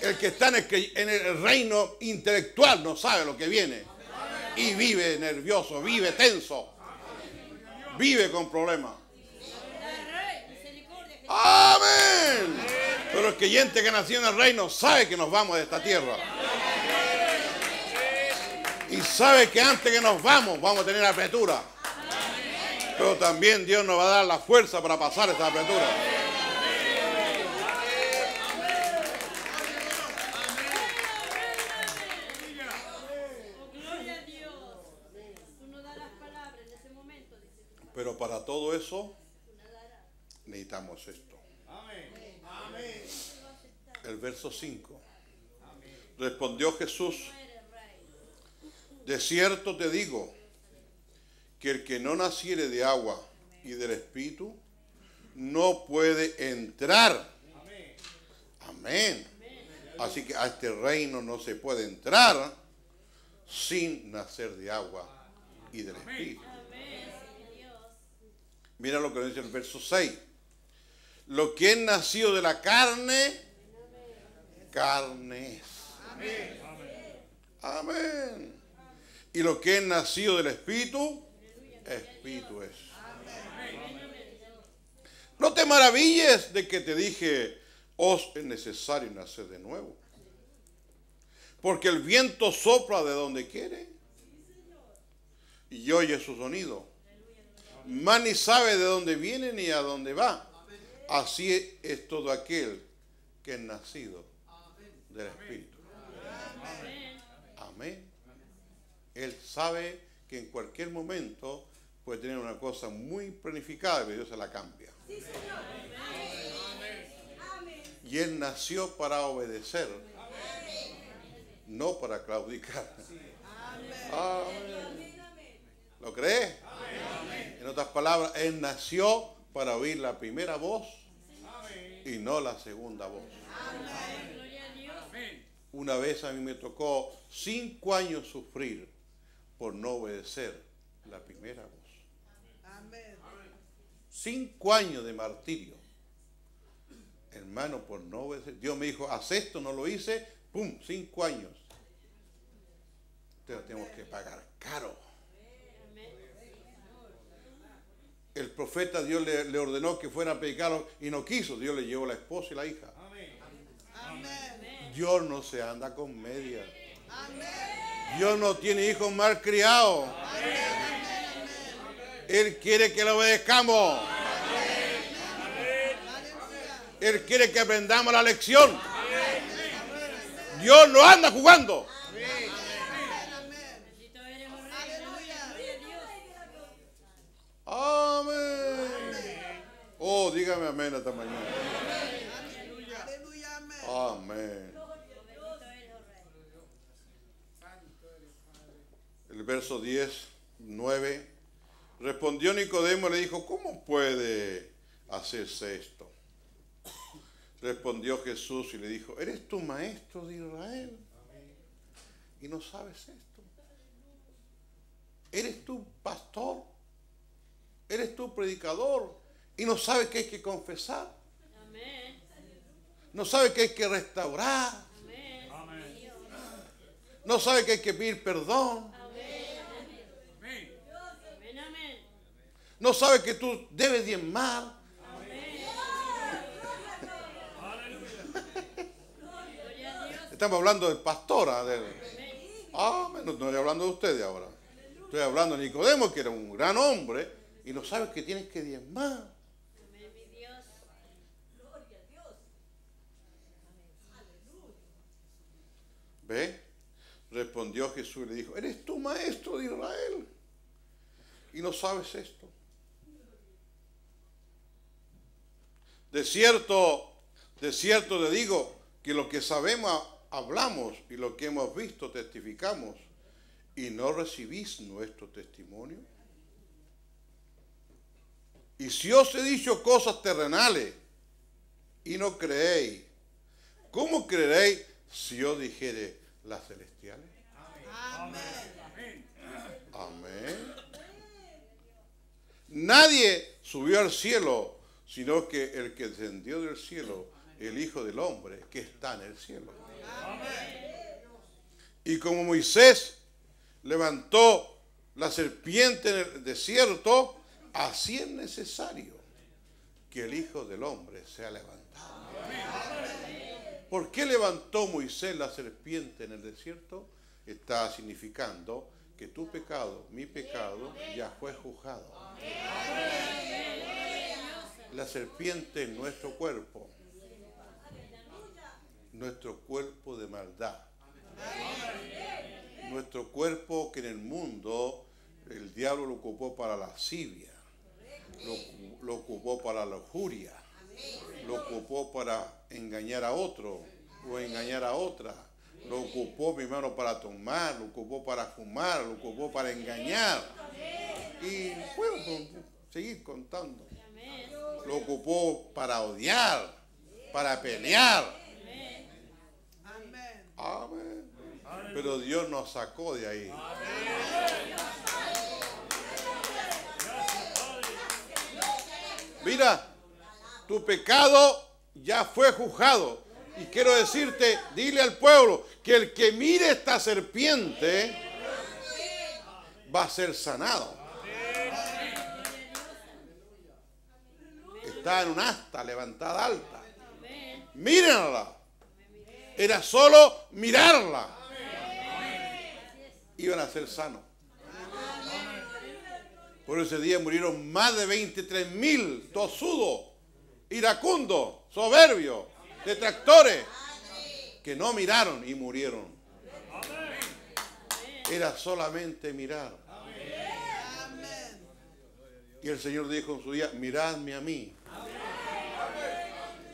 El que está en el, reino intelectual no sabe lo que viene. Y vive nervioso, vive tenso. Vive con problemas. Amén. Pero el creyente que nació en el reino sabe que nos vamos de esta tierra. Y sabe que antes que nos vamos, vamos a tener apertura. Pero también Dios nos va a dar la fuerza para pasar esa apertura. Pero para todo eso necesitamos esto. El verso 5. Respondió Jesús, de cierto te digo, que el que no naciere de agua y del Espíritu, no puede entrar. Amén. Así que a este reino no se puede entrar sin nacer de agua y del Espíritu. Mira lo que dice el verso 6. Lo que es nacido de la carne, carne es. Amén. Y lo que es nacido del Espíritu, Espíritu es. No te maravilles de que te dije, os es necesario nacer de nuevo. Porque el viento sopla de donde quiere y oye su sonido. Más ni sabe de dónde viene ni a dónde va. Así es todo aquel que es nacido del Espíritu. Amén. Él sabe que en cualquier momento puede tener una cosa muy planificada, pero Dios se la cambia. Y Él nació para obedecer, no para claudicar. ¿Lo cree? En otras palabras, Él nació para oír la primera voz y no la segunda voz. Una vez a mí me tocó cinco años sufrir por no obedecer la primera voz. Cinco años de martirio. Hermano, por no obedecer. Dios me dijo, haz esto, no lo hice. ¡Pum! Cinco años. Entonces tenemos que pagar caro. El profeta Dios le, ordenó que fuera a predicar y no quiso. Dios le llevó la esposa y la hija. Dios no se anda con media. Dios no tiene hijos mal criados. Él quiere que lo obedezcamos. Él quiere que aprendamos la lección. Dios no anda jugando. Amén. Oh, dígame amén esta mañana. Amén. El verso 10, 9. Respondió Nicodemo y le dijo, ¿cómo puede hacerse esto? Respondió Jesús y le dijo, ¿eres tu maestro de Israel? Y no sabes esto. ¿Eres tu pastor? ¿Eres tu predicador? Y no sabes que hay que confesar. No sabes que hay que restaurar. No sabes que hay que pedir perdón. No sabes que tú debes diezmar. Estamos hablando del pastor. ¿ah? Ah, no estoy hablando de ustedes ahora. Estoy hablando de Nicodemo, que era un gran hombre, y no sabes que tienes que diezmar. ¿Ve? Respondió Jesús y le dijo, ¿eres tú maestro de Israel? Y no sabes esto. De cierto, de cierto le digo que lo que sabemos hablamos y lo que hemos visto testificamos y no recibís nuestro testimonio. Y si os he dicho cosas terrenales y no creéis, ¿cómo creeréis si os dijere las celestiales? Amén. Amén. Nadie subió al cielo, sino que el que descendió del cielo, el Hijo del Hombre, que está en el cielo. Y como Moisés levantó la serpiente en el desierto, así es necesario que el Hijo del Hombre sea levantado. ¿Por qué levantó Moisés la serpiente en el desierto? está significando que tu pecado, mi pecado, ya fue juzgado. La serpiente en nuestro cuerpo, nuestro cuerpo de maldad, nuestro cuerpo que en el mundo el diablo lo ocupó para la lascivia, lo, lo ocupó para la lujuria, lo ocupó para engañar a otro o engañar a otra. Lo ocupó primero para tomar, lo ocupó para fumar, lo ocupó para engañar. Y puedo seguir contando. Lo ocupó para odiar, para pelear. Amén. Pero Dios nos sacó de ahí. Mira, tu pecado ya fue juzgado. Y quiero decirte, dile al pueblo que el que mire esta serpiente va a ser sanado. Está en un asta levantada alta. Mírenla. Era solo mirarla. Iban a ser sanos. Por ese día murieron más de 23 mil tosudos, iracundos, soberbios, detractores, que no miraron y murieron. Era solamente mirar. Y el Señor dijo en su día, miradme a mí.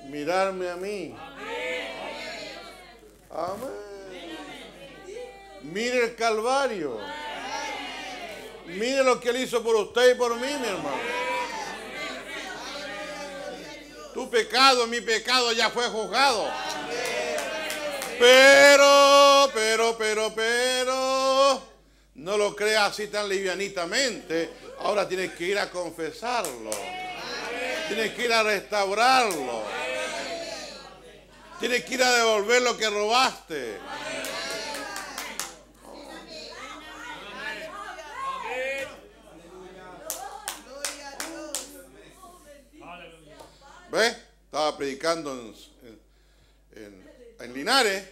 Miradme a mí. Amén. Mire el Calvario. Mire lo que Él hizo por usted y por mí, mi hermano. Tu pecado, mi pecado ya fue juzgado. Pero, pero, pero, pero, no lo creas así tan livianitamente. Ahora tienes que ir a confesarlo. Tienes que ir a restaurarlo. Tienes que ir a devolver lo que robaste. ¿Ves? Estaba predicando en, en, Linares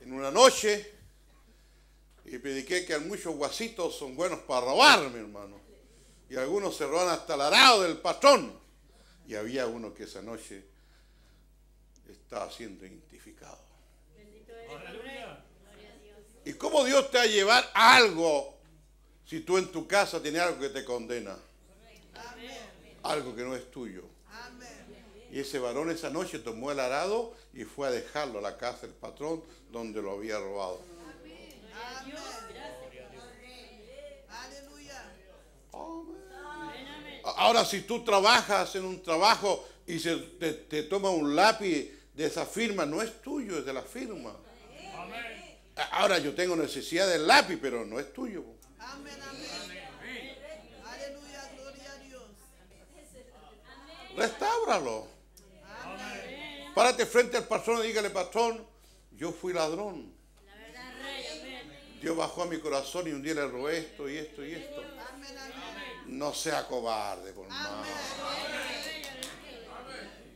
en una noche y prediqué que muchos guasitos son buenos para robar, mi hermano. Y algunos se roban hasta el arado del patrón. Y había uno que esa noche estaba siendo identificado. ¿Y cómo Dios te va a llevar algo si tú en tu casa tienes algo que te condena? Algo que no es tuyo. Y ese varón esa noche tomó el arado y fue a dejarlo a la casa del patrón donde lo había robado. Ahora, si tú trabajas en un trabajo y se te, toma un lápiz de esa firma, no es tuyo, es de la firma. Ahora yo tengo necesidad del lápiz, pero no es tuyo. Restáuralo. Párate frente al patrón y dígale, patrón, yo fui ladrón. Dios bajó a mi corazón y un día le robé esto y esto y esto. No sea cobarde, por más.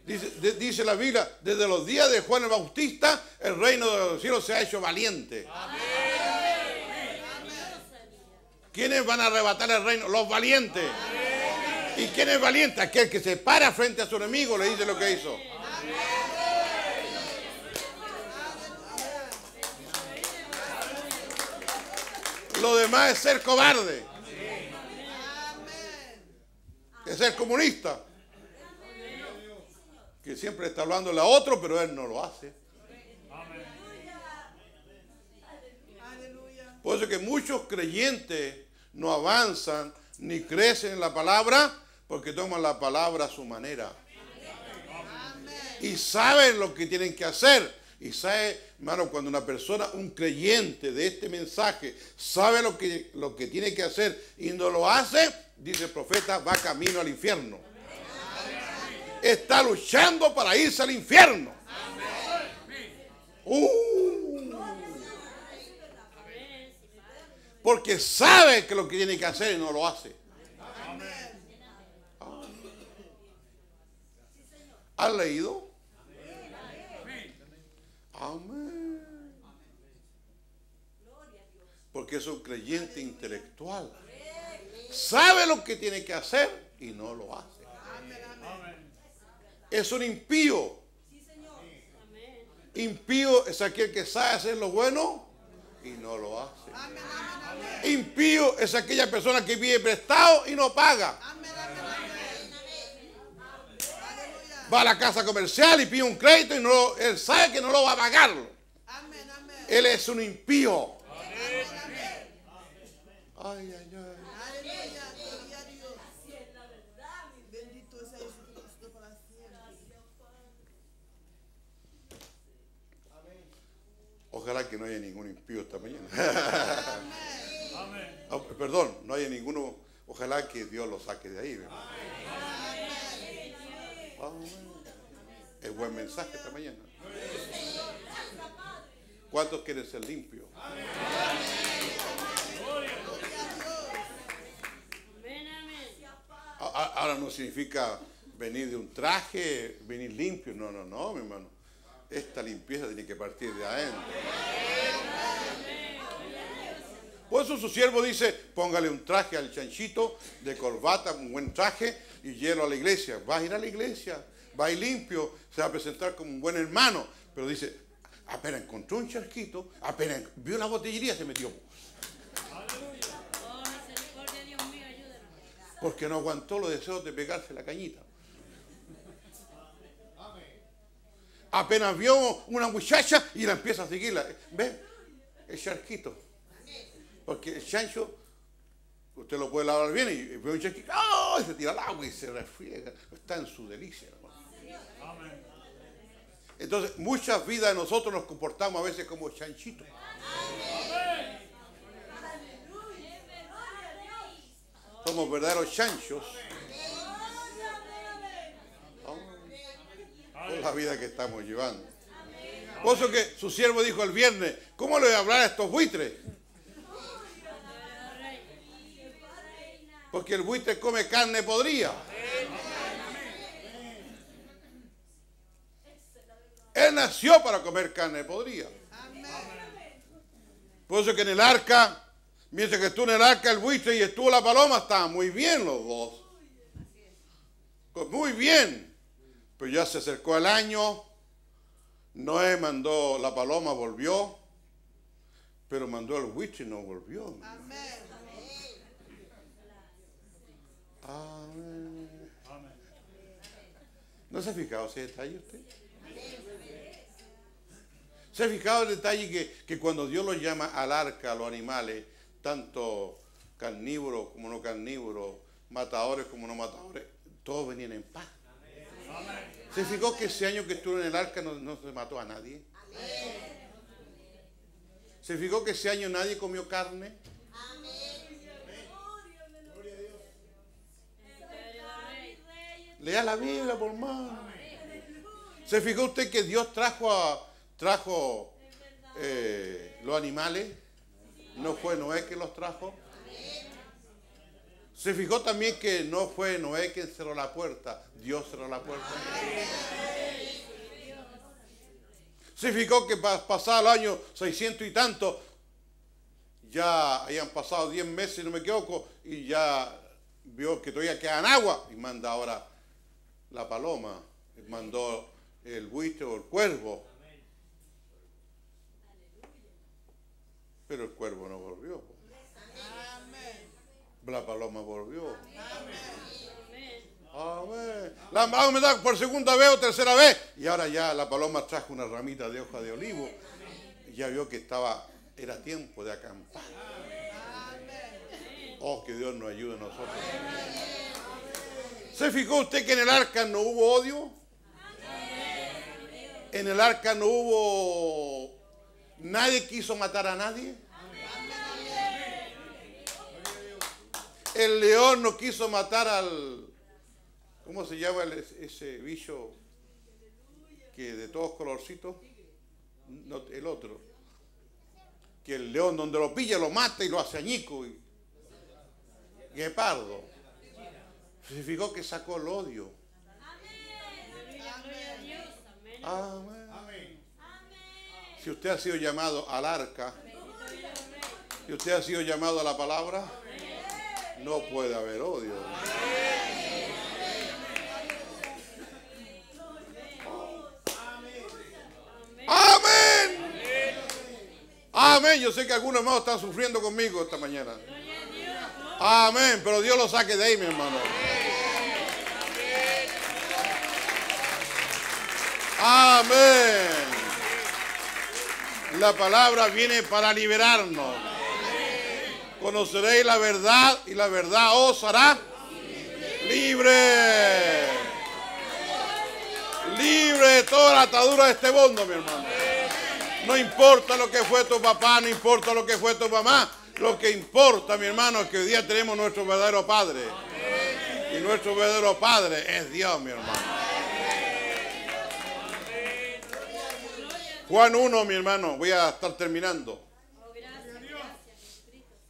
Dice, dice, la Biblia, desde los días de Juan el Bautista, el reino de los cielos se ha hecho valiente. ¿Quiénes van a arrebatar el reino? Los valientes. ¿Y quién es valiente? Aquel que se para frente a su enemigo, le dice lo que hizo. Lo demás es ser cobarde. Es ser comunista. Que siempre está hablando a otro, pero él no lo hace. Por eso que muchos creyentes no avanzan ni crecen en la palabra porque toman la palabra a su manera. Y saben lo que tienen que hacer. Y sabe, hermano, cuando una persona, un creyente de este mensaje, sabe lo que, lo que tiene que hacer y no lo hace, dice el profeta, va camino al infierno. Está luchando para irse al infierno. Uh. porque sabe que lo que tiene que hacer y no lo hace. ¿Has leído? Amén. Porque es un creyente intelectual. Sabe lo que tiene que hacer y no lo hace. Es un impío. Impío es aquel que sabe hacer lo bueno y no lo hace. Impío es aquella persona que vive prestado y no paga. Va a la casa comercial y pide un crédito y no, él sabe que no lo va a pagar. Él es un impío. Ay, ay, ay. Ojalá que no haya ningún impío esta mañana. Oh, perdón, no haya ninguno. Ojalá que Dios lo saque de ahí. Es buen mensaje esta mañana. ¿Cuántos quieren ser limpios? Ahora no significa venir de un traje, venir limpio. No, no, no, mi hermano. Esta limpieza tiene que partir de adentro. Por eso su siervo dice, póngale un traje al chanchito de corbata, un buen traje y hielo a la iglesia. Va a ir a la iglesia, va a ir limpio, se va a presentar como un buen hermano. Pero dice, apenas encontró un charquito, apenas vio la botillería, se metió. Porque no aguantó los deseos de pegarse la cañita. Apenas vio una muchacha y la empieza a seguirla. ¿Ve? El charquito. Porque el chancho, usted lo puede lavar bien y ve un charquito, ¡oh! y se tira al agua y se refriega. Está en su delicia, Entonces, muchas vidas de nosotros nos comportamos a veces como chanchitos. Somos verdaderos chanchos. Por la vida que estamos llevando. Por eso que su siervo dijo el viernes, ¿cómo le voy a hablar a estos buitres? Porque el buitre come carne podrida. Él nació para comer carne podrida. Por eso que en el arca Mientras que estuvo en el arca el buitre y estuvo la paloma, estaban muy bien los dos. Pues muy bien. Pero ya se acercó el año. Noé mandó la paloma, volvió. Pero mandó el buitre y no volvió. Amén. Amén. ¿No se ha fijado ese detalle usted? ¿Se ha fijado el detalle que, que cuando Dios los llama al arca a los animales, tanto carnívoros como no carnívoros, matadores como no matadores, todos venían en paz. ¿Se fijó que ese año que estuvo en el arca no, se mató a nadie? ¿Se fijó que ese año nadie comió carne? Lea la Biblia, por más. ¿Se fijó usted que Dios trajo, a, trajo eh, los animales? ¿No fue Noé quien los trajo? Se fijó también que no fue Noé quien cerró la puerta, Dios cerró la puerta. Se fijó que pasado el año 600 y tanto, ya habían pasado 10 meses, no me equivoco, y ya vio que todavía quedan agua y manda ahora la paloma, mandó el buitre o el cuervo Pero el cuervo no volvió. La paloma volvió. Amén. La me da por segunda vez o tercera vez. Y ahora ya la paloma trajo una ramita de hoja de olivo. Y ya vio que estaba, era tiempo de acampar. Oh, que Dios nos ayude a nosotros. ¿Se fijó usted que en el arca no hubo odio? En el arca no hubo Nadie quiso matar a nadie. El león no quiso matar al... ¿Cómo se llama ese bicho que de todos colorcitos? el otro. Que el león donde lo pilla lo mata y lo hace añico. Y, guepardo. Se que sacó el odio. Amén. Si usted ha sido llamado al arca, y usted ha sido llamado a la palabra, no puede haber odio. Amén. Amén. Yo sé que algunos hermanos están sufriendo conmigo esta mañana. Amén. Pero Dios lo saque de ahí, mi hermano. Amén. La palabra viene para liberarnos. Conoceréis la verdad y la verdad os hará libre. Libre de toda la atadura de este mundo, mi hermano. No importa lo que fue tu papá, no importa lo que fue tu mamá. Lo que importa, mi hermano, es que hoy día tenemos nuestro verdadero Padre. Y nuestro verdadero Padre es Dios, mi hermano. Juan 1, mi hermano, voy a estar terminando.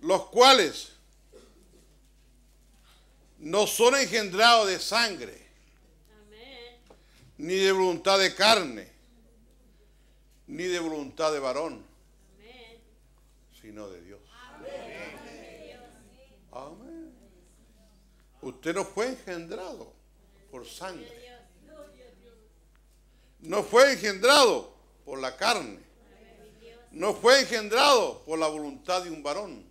los cuales no son engendrados de sangre, ni de voluntad de carne, ni de voluntad de varón, sino de Dios. Amén. Usted no fue engendrado por sangre. No fue engendrado por la carne no fue engendrado por la voluntad de un varón.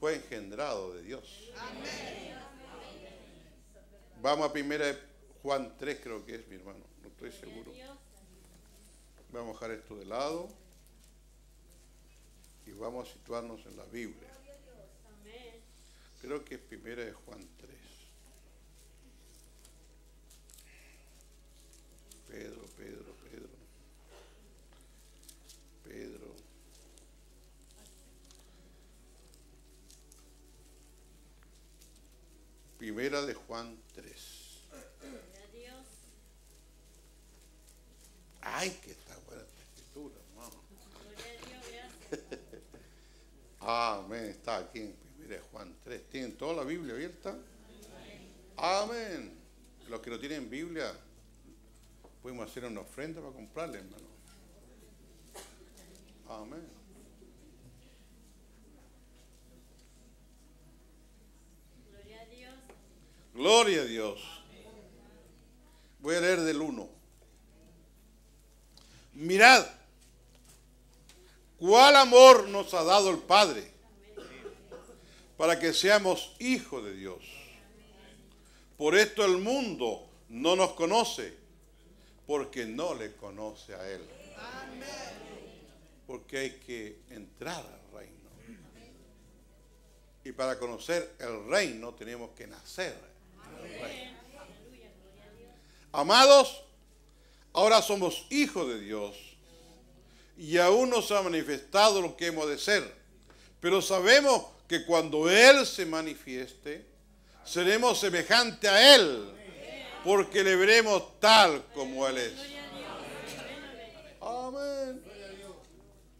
Fue engendrado de Dios. Vamos a primera Juan 3 creo que es mi hermano. No estoy seguro. Vamos a dejar esto de lado. Y vamos a situarnos en la Biblia. Creo que es primera de Juan 3. Pedro, Pedro, Primera de Juan 3. Ay, que está buena esta escritura, hermano. Amén, está aquí en Primera de Juan 3. ¿Tienen toda la Biblia abierta? Amén. Los que no tienen Biblia, podemos hacer una ofrenda para comprarle, hermano. Amén. Gloria a Dios. Voy a leer del 1. Mirad, cuál amor nos ha dado el Padre para que seamos hijos de Dios. Por esto el mundo no nos conoce, porque no le conoce a Él. Porque hay que entrar al reino. Y para conocer el reino tenemos que nacer Amados, ahora somos hijos de Dios y aún nos ha manifestado lo que hemos de ser. Pero sabemos que cuando Él se manifieste, seremos semejantes a Él, porque le veremos tal como Él es. Amén.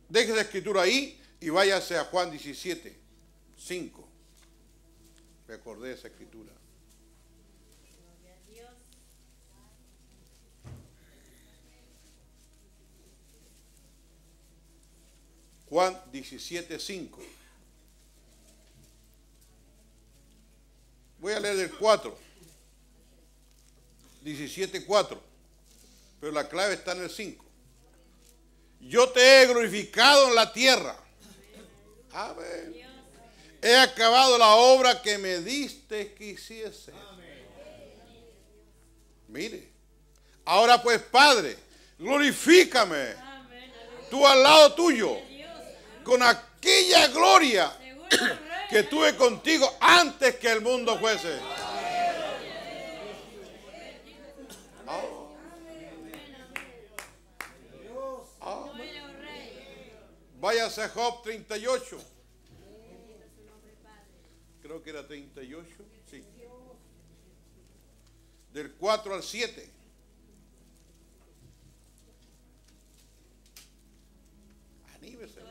Deje la escritura ahí y váyase a Juan 17, 5. Me acordé de esa escritura. Juan 17, 5. Voy a leer el 4. 17, 4. Pero la clave está en el 5. Yo te he glorificado en la tierra. Amén. He acabado la obra que me diste que hiciese. Mire. Ahora pues, Padre, glorifícame. Tú al lado tuyo con aquella gloria que tuve contigo antes que el mundo fuese. Váyase a Job 38. creo que era 38, sí. Del 4 al 7. Anímese.
Tú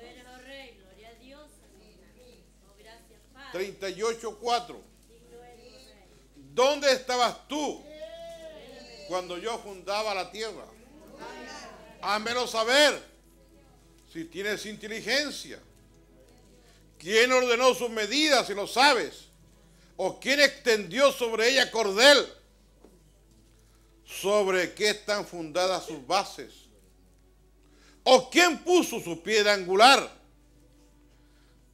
38.4.
¿Dónde estabas tú cuando yo fundaba la tierra? Hámelo saber si tienes inteligencia. ¿Quién ordenó sus medidas si lo sabes? ¿O quién extendió sobre ella cordel? ¿Sobre qué están fundadas sus bases? ¿O quién puso su piedra angular?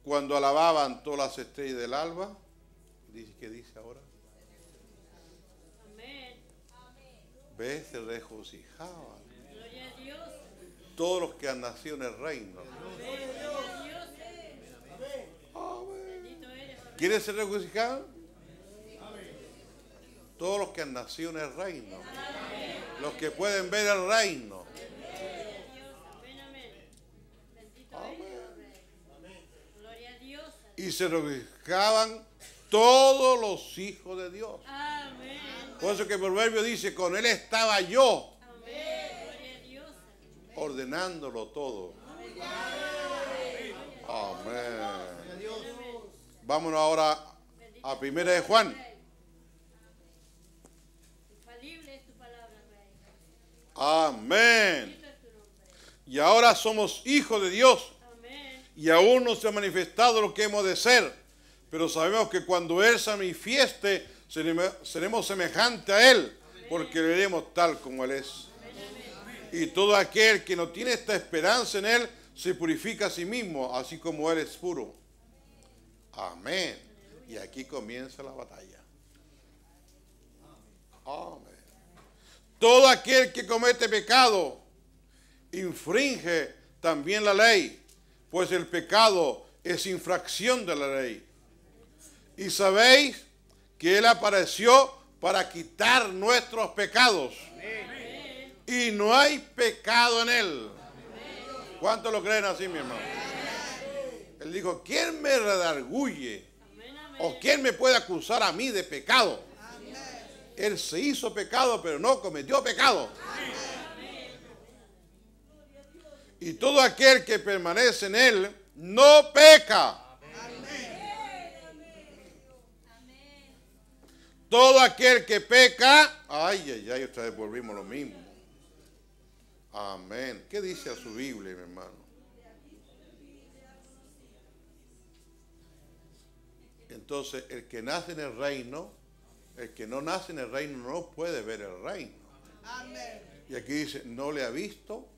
Cuando alababan todas las estrellas del alba, ¿qué dice ahora?
Amén.
¿Ves? Se regocijaban.
Gloria a Dios.
Todos los que han nacido en el reino.
Gloria a Dios. Bendito eres, oh Rey.
¿Quiénes se regocijaban? Todos los que han nacido en el reino. Los que pueden ver el reino.
Gloria a Dios. Amén, amén. Bendito eres, oh Rey. Gloria a Dios.
Y se regocijaban todos los hijos de Dios.
Amén.
Por eso que el proverbio dice, con él estaba yo
Amén.
Ordenándolo todo. Amén. Vámonos ahora a primera de Juan. Amén. Y ahora somos hijos de Dios. Y aún no se ha manifestado lo que hemos de ser. Pero sabemos que cuando Él se manifieste, seremos semejantes a Él, porque le veremos tal como Él es. Y todo aquel que no tiene esta esperanza en Él, se purifica a sí mismo, así como Él es puro. Amén. Y aquí comienza la batalla. Amén. Todo aquel que comete pecado, infringe también la ley, pues el pecado es infracción de la ley. Y sabéis que Él apareció para quitar nuestros pecados. Y no hay pecado en Él. ¿Cuántos lo creen así, mi hermano? Él dijo, ¿quién me redarguye?
Amén, amén.
¿O quién me puede acusar a mí de pecado? Él se hizo pecado, pero no cometió pecado. Y todo aquel que permanece en él no peca. Todo aquel que peca, ay, ay, ay, otra vez volvimos lo mismo. Amén. ¿Qué dice a su Biblia, mi hermano? Entonces, el que nace en el reino, el que no nace en el reino no puede ver el reino. Y aquí dice, no le ha visto.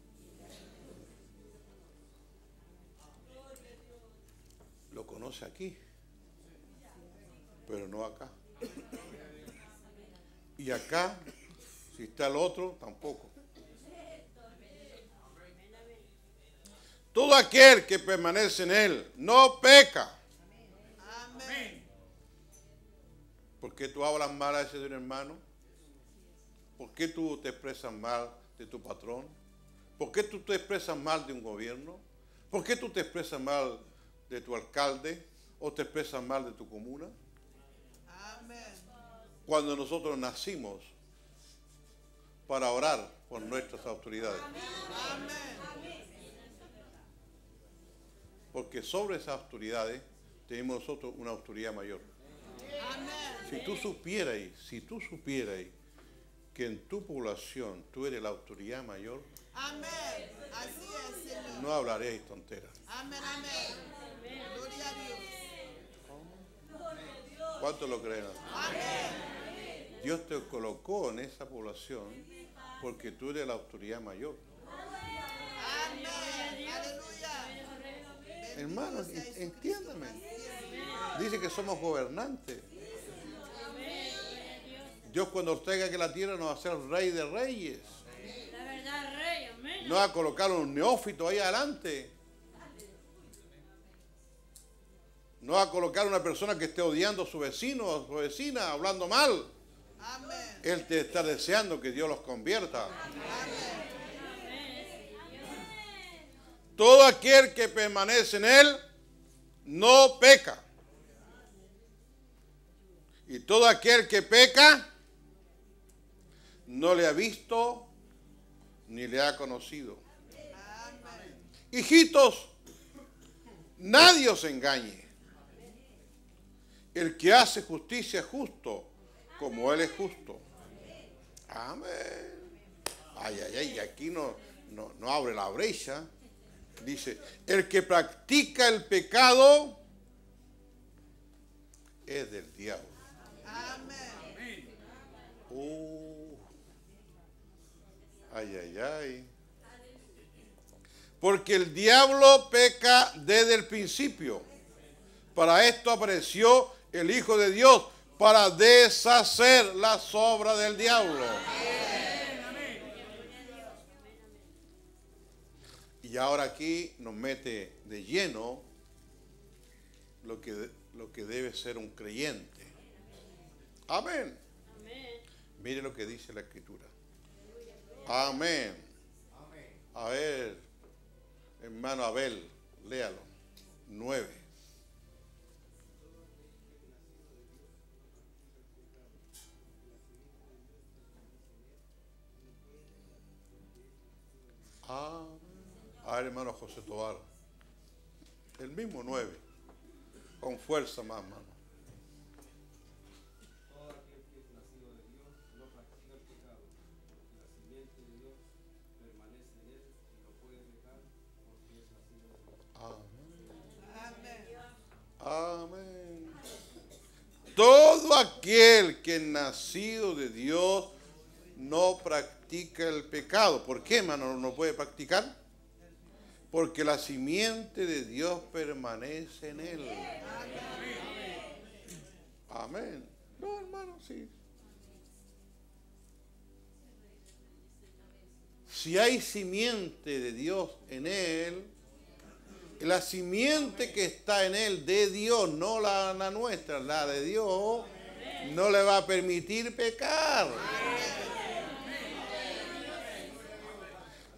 Lo conoce aquí, pero no acá. Y acá, si está el otro, tampoco. Todo aquel que permanece en él no peca. ¿Por qué tú hablas mal a ese de un hermano? ¿Por qué tú te expresas mal de tu patrón? ¿Por qué tú te expresas mal de un gobierno? ¿Por qué tú te expresas mal de tu alcalde o te expresas mal de tu comuna? Cuando nosotros nacimos para orar por nuestras autoridades. Porque sobre esas autoridades tenemos nosotros una autoridad mayor. Si tú supieras, si tú supieras que en tu población tú eres la autoridad mayor,
Amén. Así es, Señor.
no hablaréis tonteras.
Amén, amén. Gloria a Dios.
¿Cuánto lo creen? Dios te colocó en esa población porque tú eres la autoridad mayor.
Amén.
Hermanos, entiéndame. Dice que somos gobernantes. Dios cuando os traiga que la tierra nos va a ser rey de reyes.
La verdad, Rey. Amén.
No va a colocar un neófito ahí adelante. No va a colocar una persona que esté odiando a su vecino o a su vecina, hablando mal.
Amén.
Él te está deseando que Dios los convierta. Todo aquel que permanece en Él no peca. Y todo aquel que peca no le ha visto ni le ha conocido. Hijitos, nadie os engañe. El que hace justicia es justo, como Él es justo. Amén. Ay, ay, ay, aquí no, no, no abre la brecha. Dice, el que practica el pecado es del diablo.
Amen.
Uh. Ay, ay, ay. Porque el diablo peca desde el principio. Para esto apareció el Hijo de Dios, para deshacer las obras del diablo. Y ahora aquí nos mete de lleno lo que, lo que debe ser un creyente. Amén.
Amén.
Mire lo que dice la escritura. Amén. A ver, hermano Abel, léalo. Nueve. Amén. A ver, hermano José Tobar. El mismo nueve. Con fuerza más, hermano. Amén. Todo aquel que es nacido de Dios no practica el pecado. ¿Por qué, hermano, no puede practicar? Porque la simiente de Dios permanece en él. Amén. No, hermano, sí. Si hay simiente de Dios en él, la simiente que está en él de Dios, no la, la nuestra, la de Dios, no le va a permitir pecar.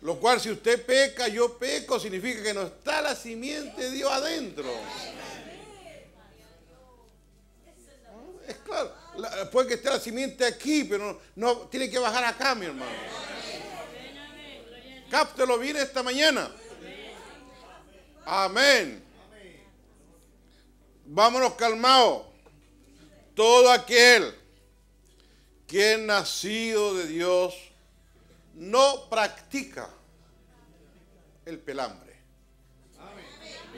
Lo cual si usted peca, yo peco, significa que no está la simiente de Dios adentro. Es claro, la- puede que esté la simiente aquí, pero no, no- tiene que bajar acá, mi hermano. Cáptelo bien esta mañana. Amén. Vámonos calmados. Todo aquel que es nacido de Dios no practica el pelambre.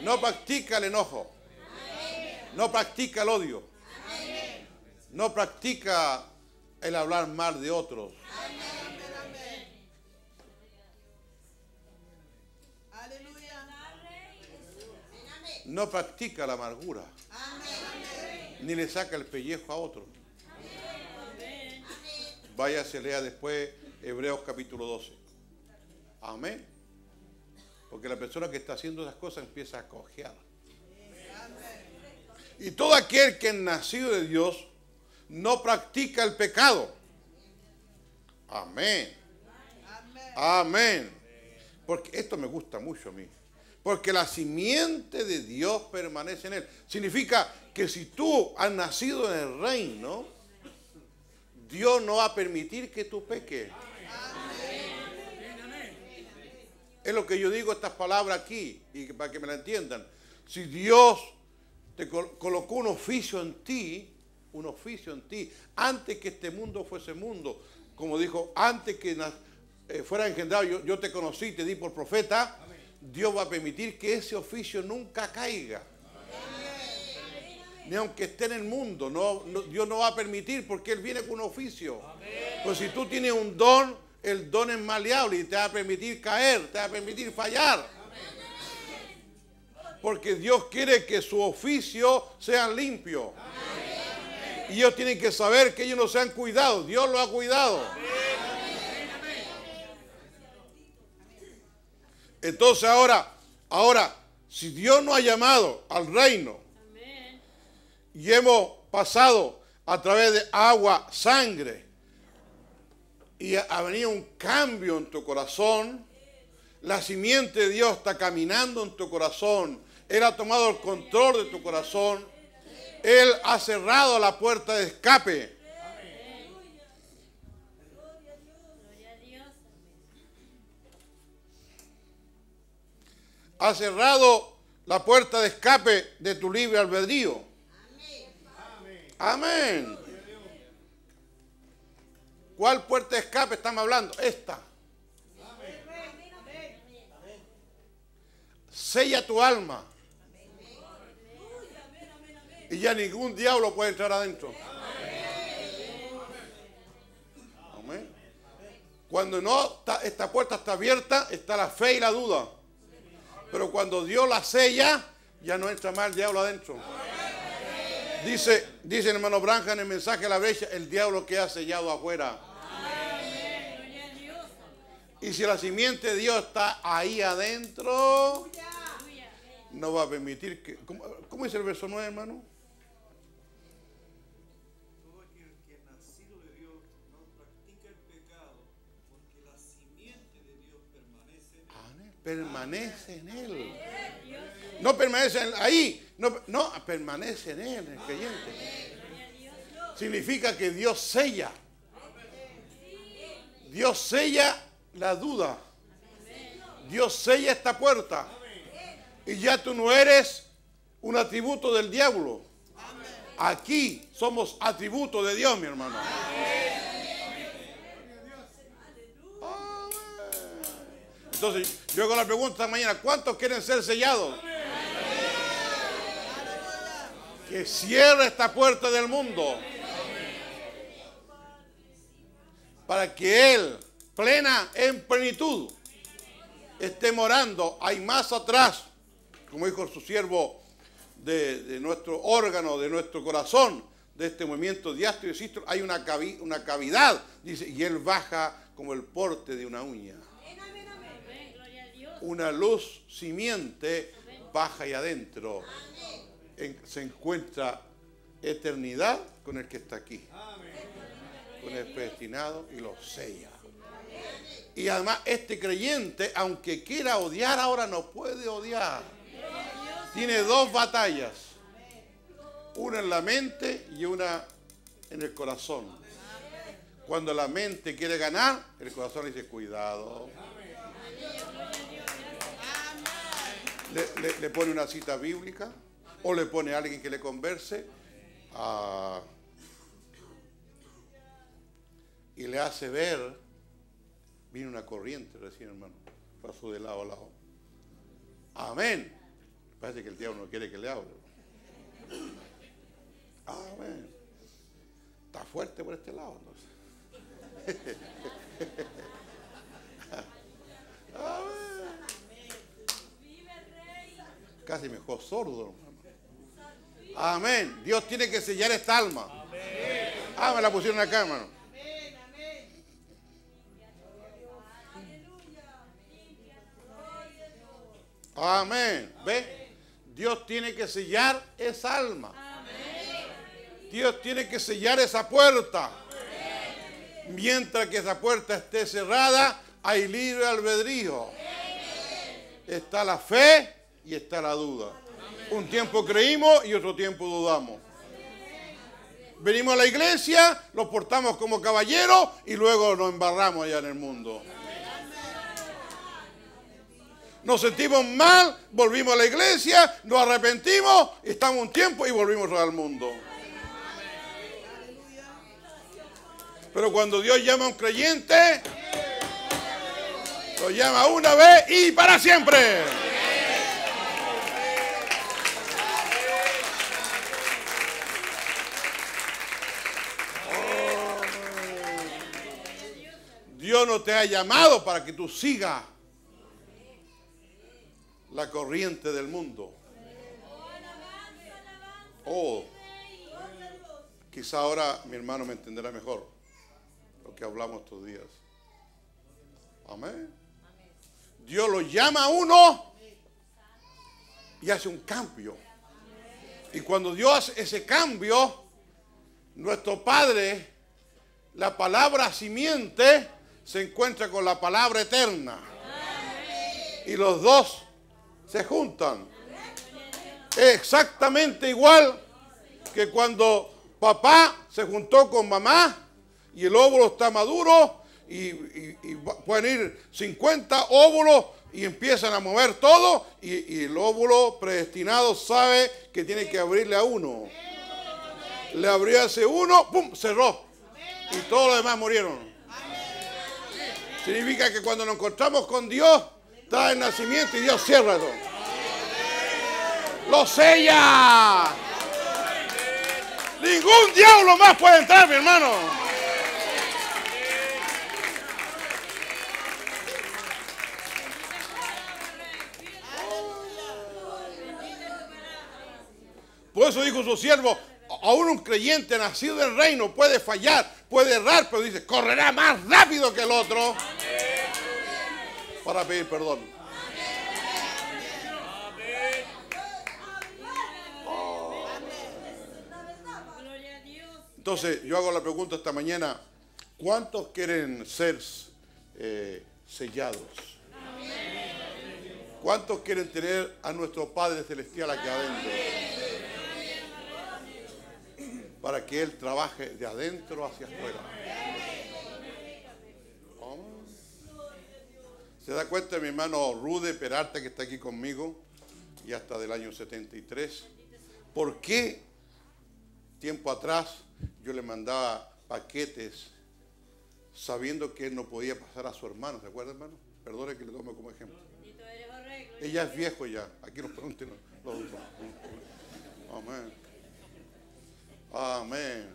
No practica el enojo. No practica el odio. No practica el hablar mal de otros. No practica la amargura. Ni le saca el pellejo a otro. Váyase, lea después Hebreos capítulo 12. Amén. Porque la persona que está haciendo esas cosas empieza a cojear. Y todo aquel que es nacido de Dios no practica el pecado. Amén. Amén. Porque esto me gusta mucho a mí. Porque la simiente de Dios permanece en él. Significa que si tú has nacido en el reino, Dios no va a permitir que tú peques. Es lo que yo digo estas palabras aquí, y para que me la entiendan. Si Dios te col- colocó un oficio en ti, un oficio en ti, antes que este mundo fuese mundo, como dijo, antes que eh, fuera engendrado, yo, yo te conocí, te di por profeta, Dios va a permitir que ese oficio nunca caiga. Ni aunque esté en el mundo, no, no- Dios no va a permitir porque Él viene con un oficio. Pues si tú tienes un don, el don es maleable y te va a permitir caer, te va a permitir fallar. Porque Dios quiere que su oficio sea limpio. Y ellos tienen que saber que ellos no se han cuidado. Dios lo ha cuidado. Entonces ahora, ahora, si Dios nos ha llamado al reino. Y hemos pasado a través de agua, sangre, y ha- venido un cambio en tu corazón, la simiente de Dios está caminando en tu corazón, Él ha tomado el control de tu corazón, Él ha cerrado la puerta de escape. Ha cerrado la puerta de escape de tu libre albedrío. Amén. ¿Cuál puerta de escape estamos hablando? Esta. Sella tu alma. Y ya ningún diablo puede entrar adentro. Amén. Cuando no esta puerta está abierta, está la fe y la duda. Pero cuando Dios la sella, ya no entra más el diablo adentro. Dice, dice el hermano Branja en el mensaje de la brecha, el diablo que ha sellado afuera.
A.
Y si la simiente de Dios está ahí adentro, no va a permitir que... ¿Cómo, cómo dice el verso 9, hermano?
Es Dios permanece en él.
No permanece ahí, no, no, permanece en él, el creyente. Significa que Dios sella. Dios sella la duda. Dios sella esta puerta. Y ya tú no eres un atributo del diablo. Aquí somos atributos de Dios, mi hermano. Entonces, yo hago la pregunta esta mañana, ¿cuántos quieren ser sellados? Que cierre esta puerta del mundo. Para que Él, plena en plenitud, esté morando. Hay más atrás, como dijo su siervo, de, nuestro órgano, de nuestro corazón, de este movimiento diástolo y sístolo, hay una, cavi- una cavidad, dice, y Él baja como el porte de una uña. Una luz simiente baja y adentro se encuentra eternidad con el que está aquí. Con el predestinado y lo sella. Y además este creyente, aunque quiera odiar ahora, no puede odiar. Tiene dos batallas. Una en la mente y una en el corazón. Cuando la mente quiere ganar, el corazón dice, cuidado. le pone una cita bíblica o le pone a alguien que le converse ah, y le hace ver, viene una corriente recién hermano, pasó de lado a lado. Amén. Parece que el diablo no quiere que le hable. Amén. Está fuerte por este lado entonces. Amén. Casi mejor sordo. Amén. Dios tiene que sellar esta alma. Ah, me la pusieron acá, hermano. Amén. ¿Ve? Dios tiene que sellar esa alma. Dios tiene que sellar esa puerta. Mientras que esa puerta esté cerrada, hay libre albedrío. Está la fe y está la duda. Un tiempo creímos y otro tiempo dudamos. Venimos a la iglesia, nos portamos como caballeros y luego nos embarramos allá en el mundo. Nos sentimos mal, volvimos a la iglesia, nos arrepentimos, estamos un tiempo y volvimos al mundo. Pero cuando Dios llama a un creyente, lo llama una vez y para siempre. Dios no te ha llamado para que tú sigas la corriente del mundo. Oh, quizá ahora mi hermano me entenderá mejor lo que hablamos estos días. Amén. Dios lo llama a uno y hace un cambio. Y cuando Dios hace ese cambio, nuestro Padre, la palabra simiente, se encuentra con la palabra eterna. Y los dos se juntan. Exactamente igual que cuando papá se juntó con mamá y el óvulo está maduro y, pueden ir 50 óvulos y empiezan a mover todo y, el óvulo predestinado sabe que tiene que abrirle a uno. Le abrió ese uno, ¡pum! cerró. Y todos los demás murieron. Significa que cuando nos encontramos con Dios, está el nacimiento y Dios cierra todo. ¡Lo sella! Ningún diablo más puede entrar, mi hermano. Por eso dijo su siervo, aún un creyente nacido del reino puede fallar, puede errar, pero dice, correrá más rápido que el otro para pedir perdón. Entonces, yo hago la pregunta esta mañana, ¿cuántos quieren ser eh, sellados? ¿Cuántos quieren tener a nuestro Padre Celestial aquí adentro? Para que Él trabaje de adentro hacia afuera. ¿Se da cuenta mi hermano Rude Peralta que está aquí conmigo? Y hasta del año 73. ¿Por qué tiempo atrás yo le mandaba paquetes sabiendo que él no podía pasar a su hermano, ¿se acuerda hermano? Perdone que le tome como ejemplo.
Oh
Ella es viejo ya, aquí nos pregunten los los- Amén. Amén.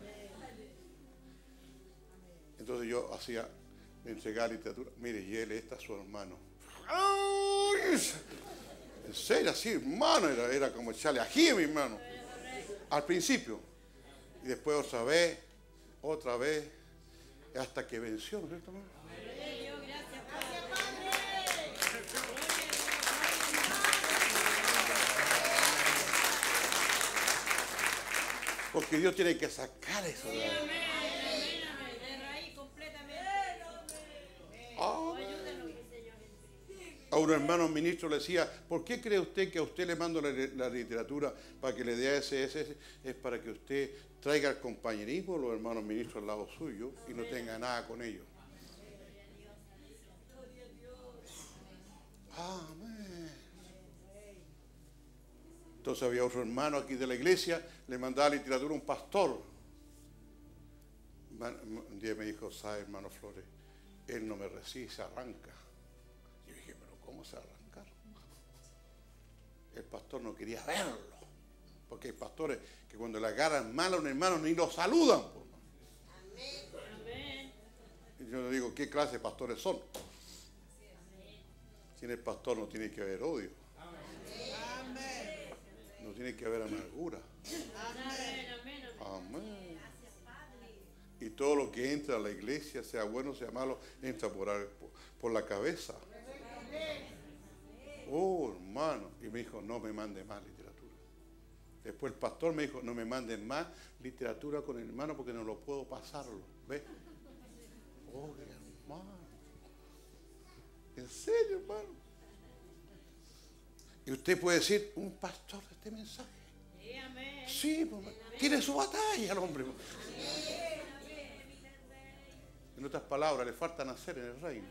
Entonces yo hacía, le entregaba literatura, mire, y él está su hermano. En serio, así, hermano, era, era como echarle ají mi hermano. Al principio. Y después otra vez, otra vez, hasta que venció, ¿no es cierto? Porque Dios tiene que sacar eso. de
raíz.
Ah. A un hermano ministro le decía, ¿por qué cree usted que a usted le mando la, literatura para que le dé a ese, ese? Es para que usted traiga el compañerismo los hermanos ministros al lado suyo y no tenga nada con ellos. Amén. Entonces había otro hermano aquí de la iglesia, le mandaba literatura a un pastor. Un día me dijo, ¿sabe, hermano Flores? Él no me recibe, se arranca. Yo dije, pero ¿cómo se arrancar? El pastor no quería verlo. Porque hay pastores que cuando le agarran mal a un hermano ni lo saludan.
Amén.
Y yo le digo, ¿qué clase de pastores son? Si en el pastor no tiene que haber odio,
Amén.
No tiene que haber amargura.
Amén.
Y todo lo que entra a la iglesia, sea bueno, sea malo, entra por la cabeza. Oh, hermano. Y me dijo, no me mande más literatura. Después el pastor me dijo, no me manden más literatura con el hermano porque no lo puedo pasarlo. ¿Ves? Oh, hermano. ¿En serio, hermano? Y usted puede decir, un pastor de este mensaje.
Sí, amén.
Pues, tiene su batalla el hombre. En otras palabras, le falta nacer en el reino.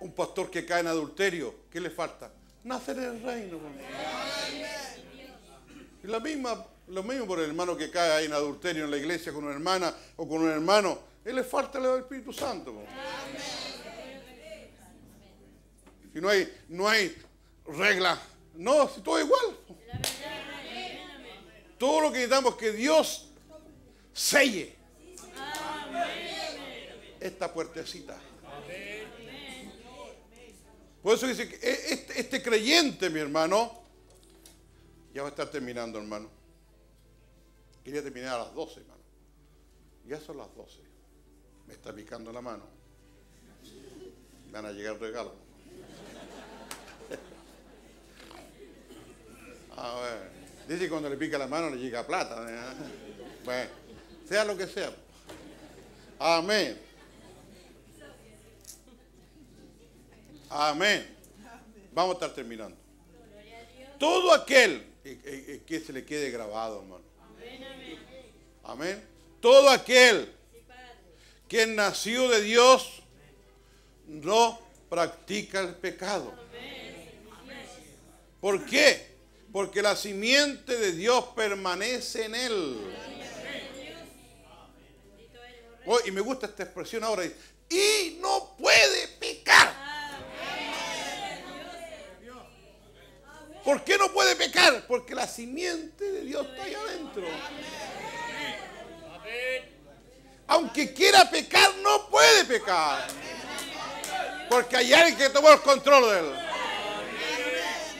Un pastor que cae en adulterio, ¿qué le falta? Nacer en el reino. pues. Y la misma, lo mismo por el hermano que cae ahí en adulterio en la iglesia con una hermana o con un hermano, él le falta el Espíritu Santo. pues. Si no hay, no hay regla, no, si todo es igual. Todo lo que necesitamos es que Dios selle esta puertecita. Por eso dice que e- este, este creyente, mi hermano, ya va a estar terminando, hermano. Quería terminar a las 12, hermano. Ya son las 12. Me está picando la mano. Van a llegar regalos. A ver. Dice que cuando le pica la mano le llega plata. ¿eh? Bueno, sea lo que sea. Amén. Amén. Vamos a estar terminando. todo aquel, que se le quede grabado, hermano. Amén. Todo aquel que nació de Dios no practica el pecado. ¿Por qué? Porque la simiente de Dios permanece en él. Oh, y me gusta esta expresión ahora. Y no puede pecar. ¿Por qué no puede pecar? Porque la simiente de Dios está ahí adentro. Aunque quiera pecar, no puede pecar. Porque hay alguien que tomó el control de él.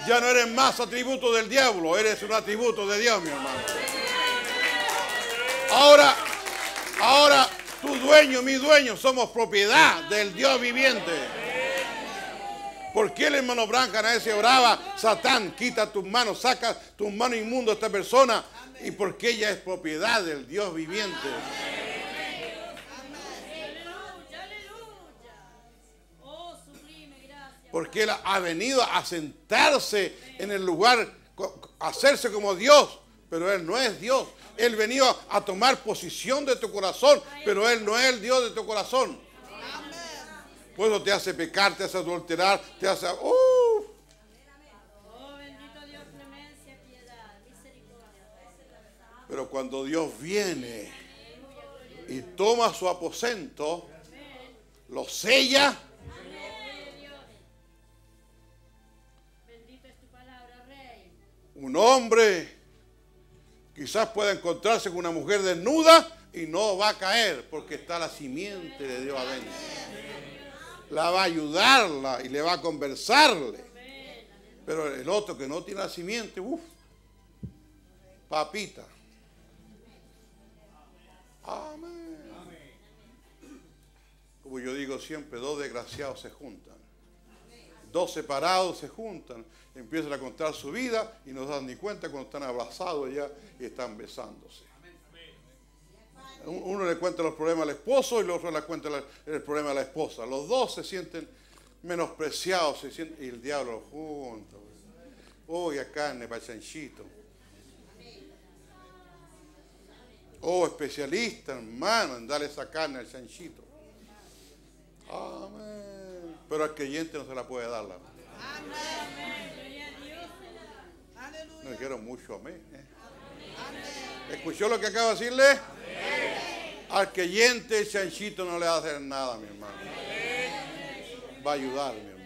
Ya no eres más atributo del diablo, eres un atributo de Dios, mi hermano. Ahora, ahora, tu dueño, mi dueño, somos propiedad del Dios viviente. ¿Por qué el hermano Branca se oraba? Satán, quita tus manos, saca tus manos inmundas a esta persona. Y porque ella es propiedad del Dios viviente. Porque Él ha venido a sentarse en el lugar, a hacerse como Dios. Pero Él no es Dios. Él venido a tomar posición de tu corazón. Pero Él no es el Dios de tu corazón. Por eso te hace pecar, te hace adulterar, te hace... ¡Uh! Pero cuando Dios viene y toma su aposento, lo sella, un hombre quizás pueda encontrarse con una mujer desnuda y no va a caer porque está la simiente de Dios adentro. La va a ayudarla y le va a conversarle. Pero el otro que no tiene la simiente, uff, papita. Amén. Como yo digo siempre, dos desgraciados se juntan. Dos separados se juntan, empiezan a contar su vida y no se dan ni cuenta cuando están abrazados ya y están besándose. Un- Uno le cuenta los problemas al esposo y el otro le cuenta el problema a la esposa. Los dos se sienten menospreciados se sienten, y el diablo los junta. Oh, ya carne para el chanchito. Oh, especialista, hermano, en darle esa carne al chanchito. Amén. Pero al creyente no se la puede dar. La... Me dijeron mucho amén. ¿eh? ¿Escuchó lo que acabo de decirle? Al creyente chanchito no le va a hacer nada, mi hermano. Va a ayudar, mi hermano.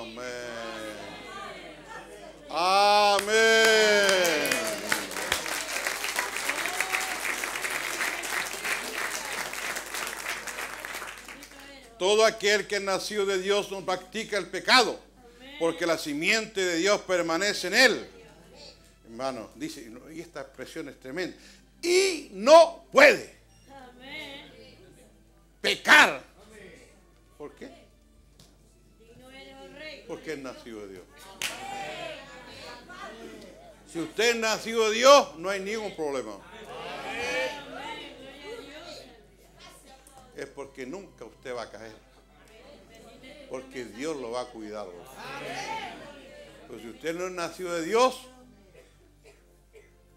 Amén. Amén. Todo aquel que nació de Dios no practica el pecado, porque la simiente de Dios permanece en él. Hermano, dice, y esta expresión es tremenda, y no puede pecar. ¿Por qué? Porque es nacido de Dios. Si usted es nacido de Dios, no hay ningún problema. Es porque nunca usted va a caer. Porque Dios lo va a cuidar. Pero si usted no es nacido de Dios,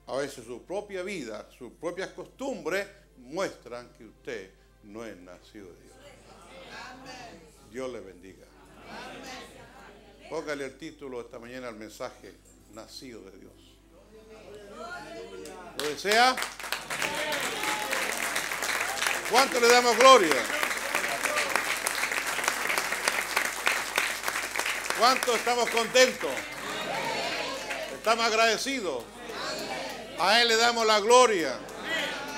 a veces su propia vida, sus propias costumbres muestran que usted no es nacido de Dios. Dios le bendiga. Póngale el título esta mañana al mensaje, nacido de Dios. ¿Lo desea? ¿Cuánto le damos gloria? ¿Cuánto estamos contentos? Estamos agradecidos. A Él le damos la gloria,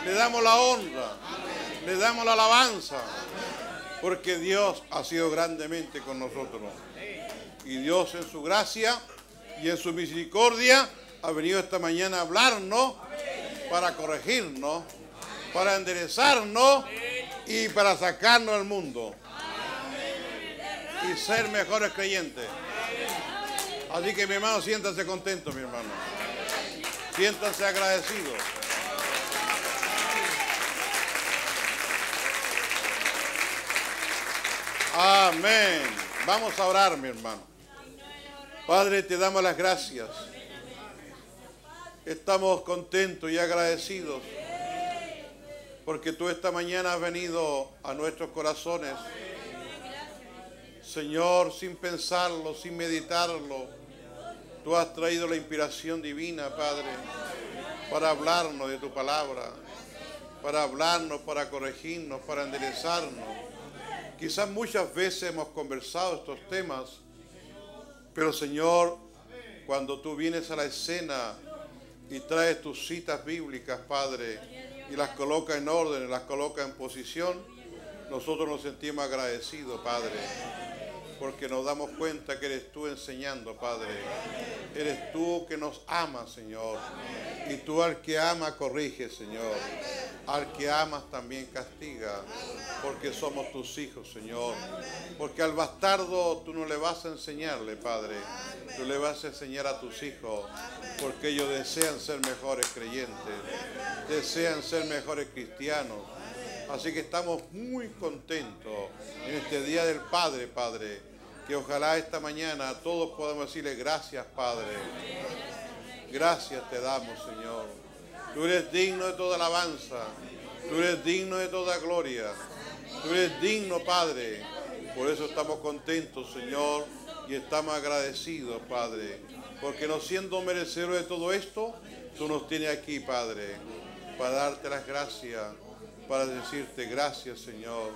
le damos la honra, le damos la alabanza, porque Dios ha sido grandemente con nosotros. Y Dios en su gracia y en su misericordia ha venido esta mañana a hablarnos para corregirnos, para enderezarnos y para sacarnos del mundo y ser mejores creyentes. Así que mi hermano, siéntanse contentos, mi hermano. Siéntanse agradecidos. Amén. Vamos a orar, mi hermano. Padre, te damos las gracias. Estamos contentos y agradecidos porque tú esta mañana has venido a nuestros corazones. Señor, sin pensarlo, sin meditarlo, tú has traído la inspiración divina, Padre, para hablarnos de tu palabra, para hablarnos, para corregirnos, para enderezarnos. Quizás muchas veces hemos conversado estos temas, pero Señor, cuando tú vienes a la escena y traes tus citas bíblicas, Padre, y las coloca en orden, las coloca en posición, nosotros nos sentimos agradecidos, Padre, porque nos damos cuenta que eres tú enseñando, Padre. Eres tú que nos amas, Señor. Y tú al que ama corrige, Señor. Al que amas también castiga, porque somos tus hijos, Señor. Porque al bastardo tú no le vas a enseñarle, Padre. Tú le vas a enseñar a tus hijos, porque ellos desean ser mejores creyentes, desean ser mejores cristianos. Así que estamos muy contentos en este Día del Padre, Padre, que ojalá esta mañana todos podamos decirle gracias, Padre. Gracias te damos, Señor. Tú eres digno de toda alabanza. Tú eres digno de toda gloria. Tú eres digno, Padre. Por eso estamos contentos, Señor, y estamos agradecidos, Padre. Porque no siendo merecedores de todo esto, tú nos tienes aquí, Padre, para darte las gracias, para decirte gracias, Señor.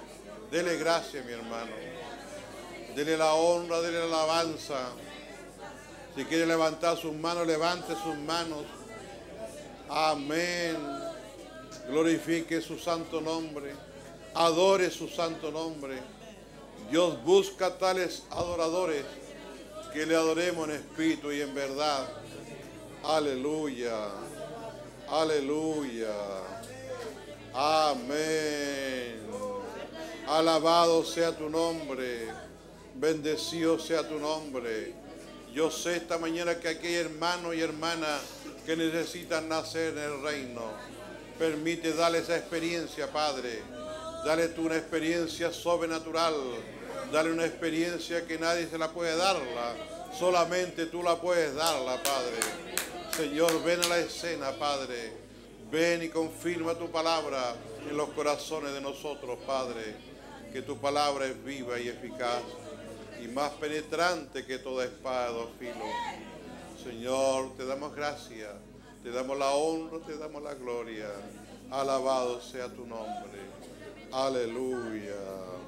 Dele gracias, mi hermano. Dele la honra, dele la alabanza. Si quiere levantar sus manos, levante sus manos. Amén. Glorifique su santo nombre. Adore su santo nombre. Dios busca tales adoradores que le adoremos en espíritu y en verdad. Aleluya. Aleluya. Amén. Alabado sea tu nombre. Bendecido sea tu nombre. Yo sé esta mañana que aquí hay hermanos y hermanas que necesitan nacer en el reino. Permite darle esa experiencia, Padre. Dale tú una experiencia sobrenatural. Dale una experiencia que nadie se la puede darla. Solamente tú la puedes darla, Padre. Señor, ven a la escena, Padre. Ven y confirma tu palabra en los corazones de nosotros, Padre. Que tu palabra es viva y eficaz y más penetrante que toda espada de dos filos. Señor, te damos gracias, te damos la honra, te damos la gloria. Alabado sea tu nombre. Aleluya.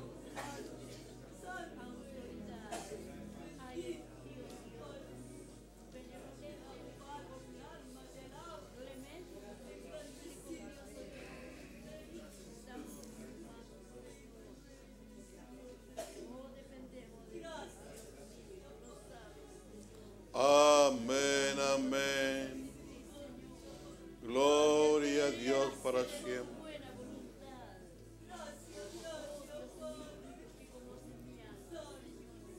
Amén, amén. Gloria a Dios para siempre.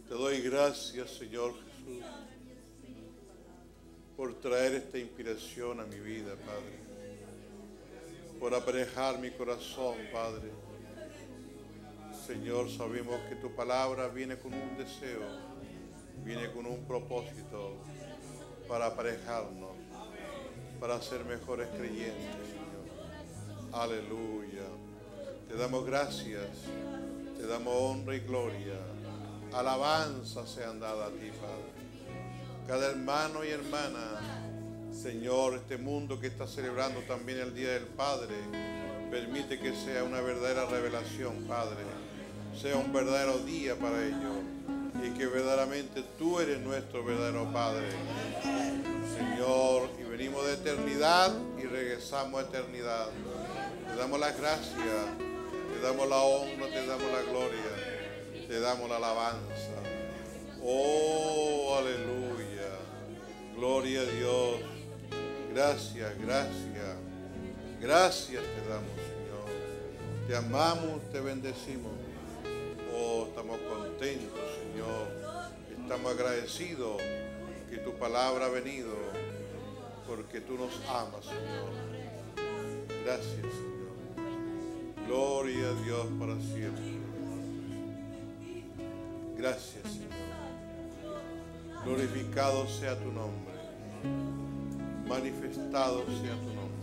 Te doy gracias, Señor Jesús, por traer esta inspiración a mi vida, Padre. Por aparejar mi corazón, Padre. Señor, sabemos que tu palabra viene con un deseo, viene con un propósito para aparejarnos, para ser mejores creyentes, Señor. Aleluya. Te damos gracias, te damos honra y gloria. Alabanza sean dadas a ti, Padre. Cada hermano y hermana, Señor, este mundo que está celebrando también el Día del Padre, permite que sea una verdadera revelación, Padre. Sea un verdadero día para ellos y que verdaderamente tú eres nuestro verdadero Padre. Señor, y venimos de eternidad y regresamos a eternidad. Te damos las gracias, te damos la honra, te damos la gloria, te damos la alabanza. Oh, aleluya. Gloria a Dios. Gracias, gracias. Gracias te damos, Señor. Te amamos, te bendecimos. Estamos contentos, Señor. Estamos agradecidos que tu palabra ha venido porque tú nos amas, Señor. Gracias, Señor. Gloria a Dios para siempre. Gracias, Señor. Glorificado sea tu nombre. Manifestado sea tu nombre.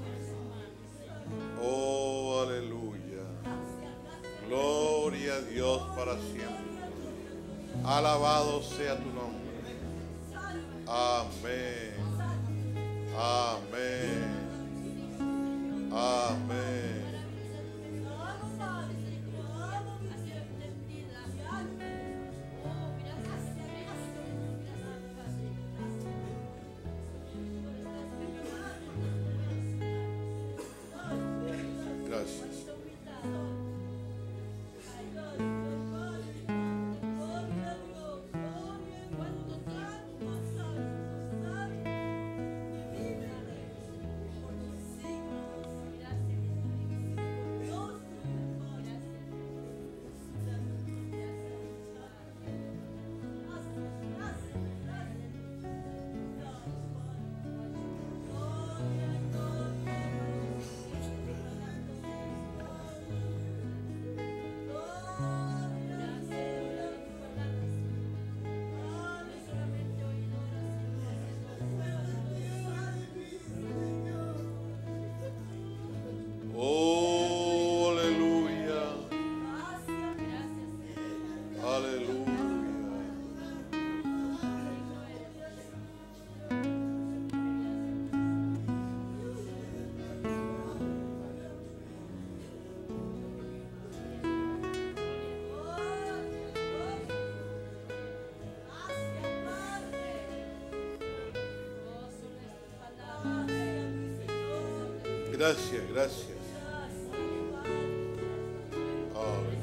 Oh, aleluya. Gloria a Dios para siempre. Alabado sea tu nombre. Amén. Amén. Amén. Gracias, gracias. Aleluya.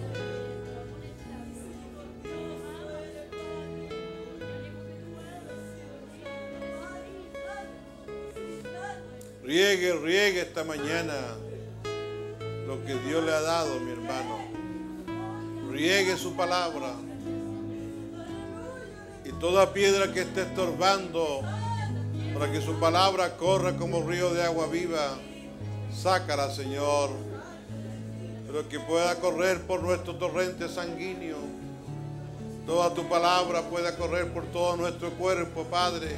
Riegue, riegue esta mañana lo que Dios le ha dado, mi hermano. Riegue su palabra. Y toda piedra que esté estorbando para que su palabra corra como río de agua viva, sácala, Señor. Pero que pueda correr por nuestro torrente sanguíneo. Toda tu palabra pueda correr por todo nuestro cuerpo, Padre.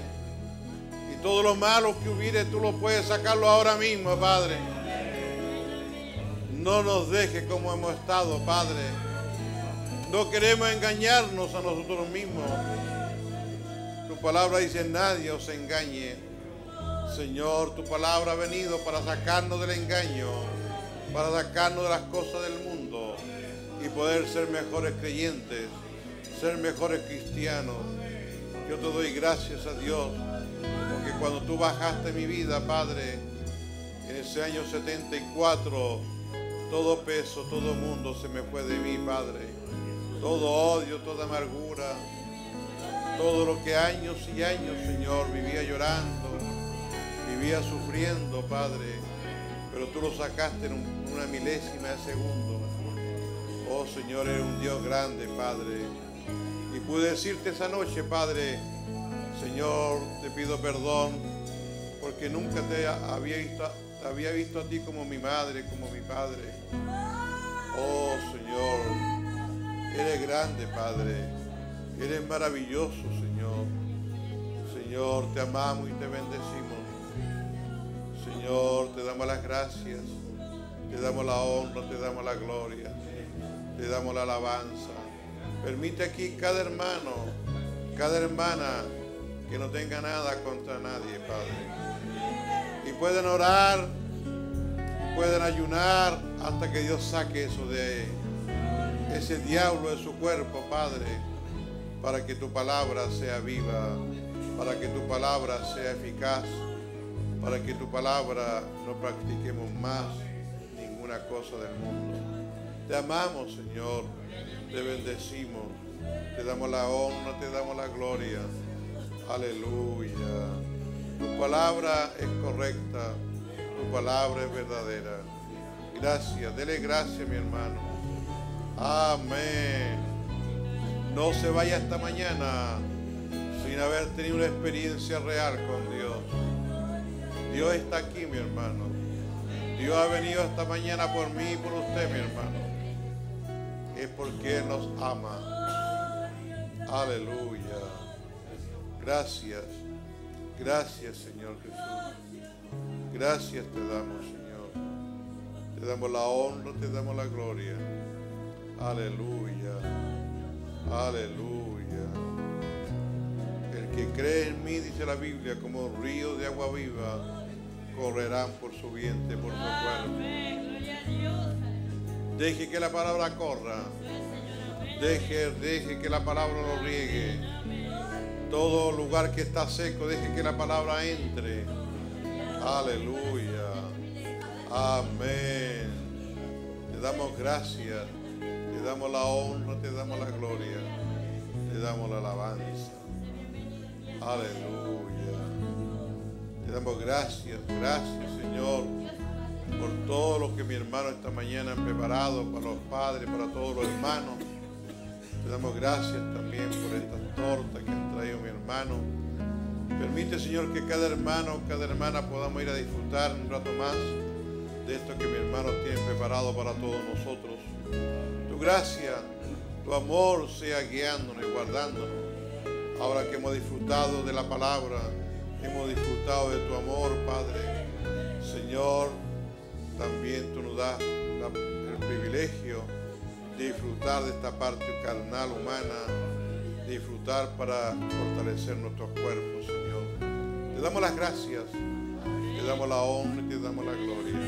Y todo lo malo que hubiere, tú lo puedes sacarlo ahora mismo, Padre. No nos dejes como hemos estado, Padre. No queremos engañarnos a nosotros mismos. Tu palabra dice, nadie os engañe. Señor, tu palabra ha venido para sacarnos del engaño, para sacarnos de las cosas del mundo y poder ser mejores creyentes, ser mejores cristianos. Yo te doy gracias a Dios, porque cuando tú bajaste mi vida, Padre, en ese año 74, todo peso, todo mundo se me fue de mí, Padre. Todo odio, toda amargura, todo lo que años y años, Señor, vivía llorando, vivía sufriendo, Padre, pero tú lo sacaste en un- una milésima de segundo. Oh Señor, eres un Dios grande, Padre. Y pude decirte esa noche, Padre, Señor, te pido perdón porque nunca te había visto, te había visto a ti como mi madre, como mi padre. Oh Señor, eres grande, Padre. Eres maravilloso, Señor. Señor, te amamos y te bendecimos. Señor, te damos las gracias, te damos la honra, te damos la gloria, te damos la alabanza. Permite aquí cada hermano, cada hermana que no tenga nada contra nadie, Padre. Y pueden orar, pueden ayunar hasta que Dios saque eso de ese diablo de su cuerpo, Padre, para que tu palabra sea viva, para que tu palabra sea eficaz, para que tu palabra no practiquemos más ninguna cosa del mundo. Te amamos, Señor, te bendecimos, te damos la honra, te damos la gloria. Aleluya. Tu palabra es correcta, tu palabra es verdadera. Gracias, dele gracias, mi hermano. Amén. No se vaya esta mañana sin haber tenido una experiencia real con Dios. Dios está aquí, mi hermano. Dios ha venido esta mañana por mí y por usted, mi hermano. Es porque Él nos ama. Aleluya. Gracias. Gracias, Señor Jesús. Gracias te damos, Señor. Te damos la honra, te damos la gloria. Aleluya. Aleluya. El que cree en mí, dice la Biblia, como río de agua viva, correrán por su vientre, por su cuerpo. Deje que la palabra corra. Deje, deje que la palabra lo riegue. Todo lugar que está seco, deje que la palabra entre. Aleluya. Amén. Te damos gracias. Te damos la honra, te damos la gloria. Te damos la alabanza. Aleluya. Te damos gracias, gracias Señor, por todo lo que mi hermano esta mañana ha preparado para los padres, para todos los hermanos. Te damos gracias también por estas tortas que han traído mi hermano. Permite, Señor, que cada hermano, cada hermana podamos ir a disfrutar un rato más de esto que mi hermano tiene preparado para todos nosotros. Tu gracia, tu amor sea guiándonos y guardándonos. Ahora que hemos disfrutado de la palabra, hemos disfrutado de tu amor, Padre. Señor, también tú nos das el privilegio de disfrutar de esta parte carnal humana, disfrutar para fortalecer nuestros cuerpos, Señor. Te damos las gracias, te damos la honra y te damos la gloria.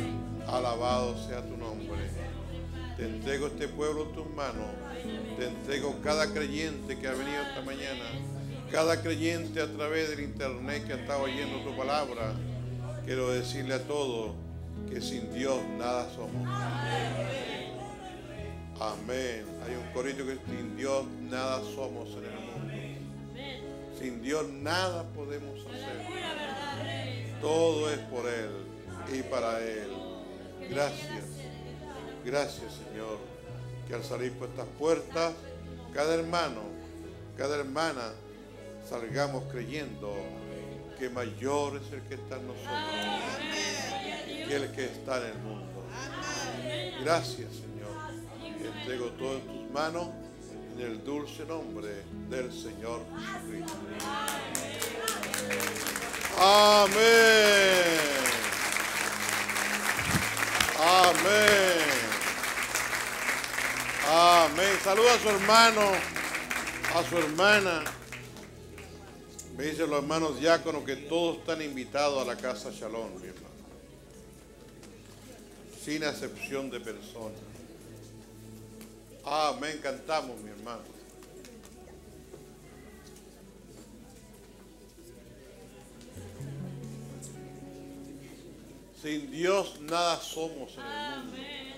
Alabado sea tu nombre. Te entrego este pueblo en tus manos. Te entrego cada creyente que ha venido esta mañana. Cada creyente a través del internet que estado oyendo tu palabra. Quiero decirle a todos que sin Dios nada somos. Amén. Hay un corito que sin Dios nada somos en el mundo. Sin Dios nada podemos hacer. Todo es por Él y para Él. Gracias. Gracias, Señor, que al salir por estas puertas, cada hermano, cada hermana, salgamos creyendo que mayor es el que está en nosotros que el que está en el mundo. Gracias, Señor. Entrego todo en tus manos en el dulce nombre del Señor Jesucristo. Amén. Amén. Amén. Saluda a su hermano, a su hermana. Me dicen los hermanos diáconos que todos están invitados a la casa Shalom, mi hermano. Sin excepción de personas. Amén. Cantamos, mi hermano. Sin Dios nada somos en el mundo.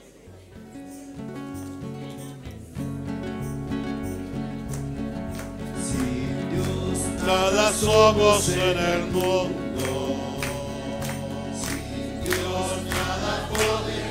Nada somos en el mundo. Sin Dios nada podemos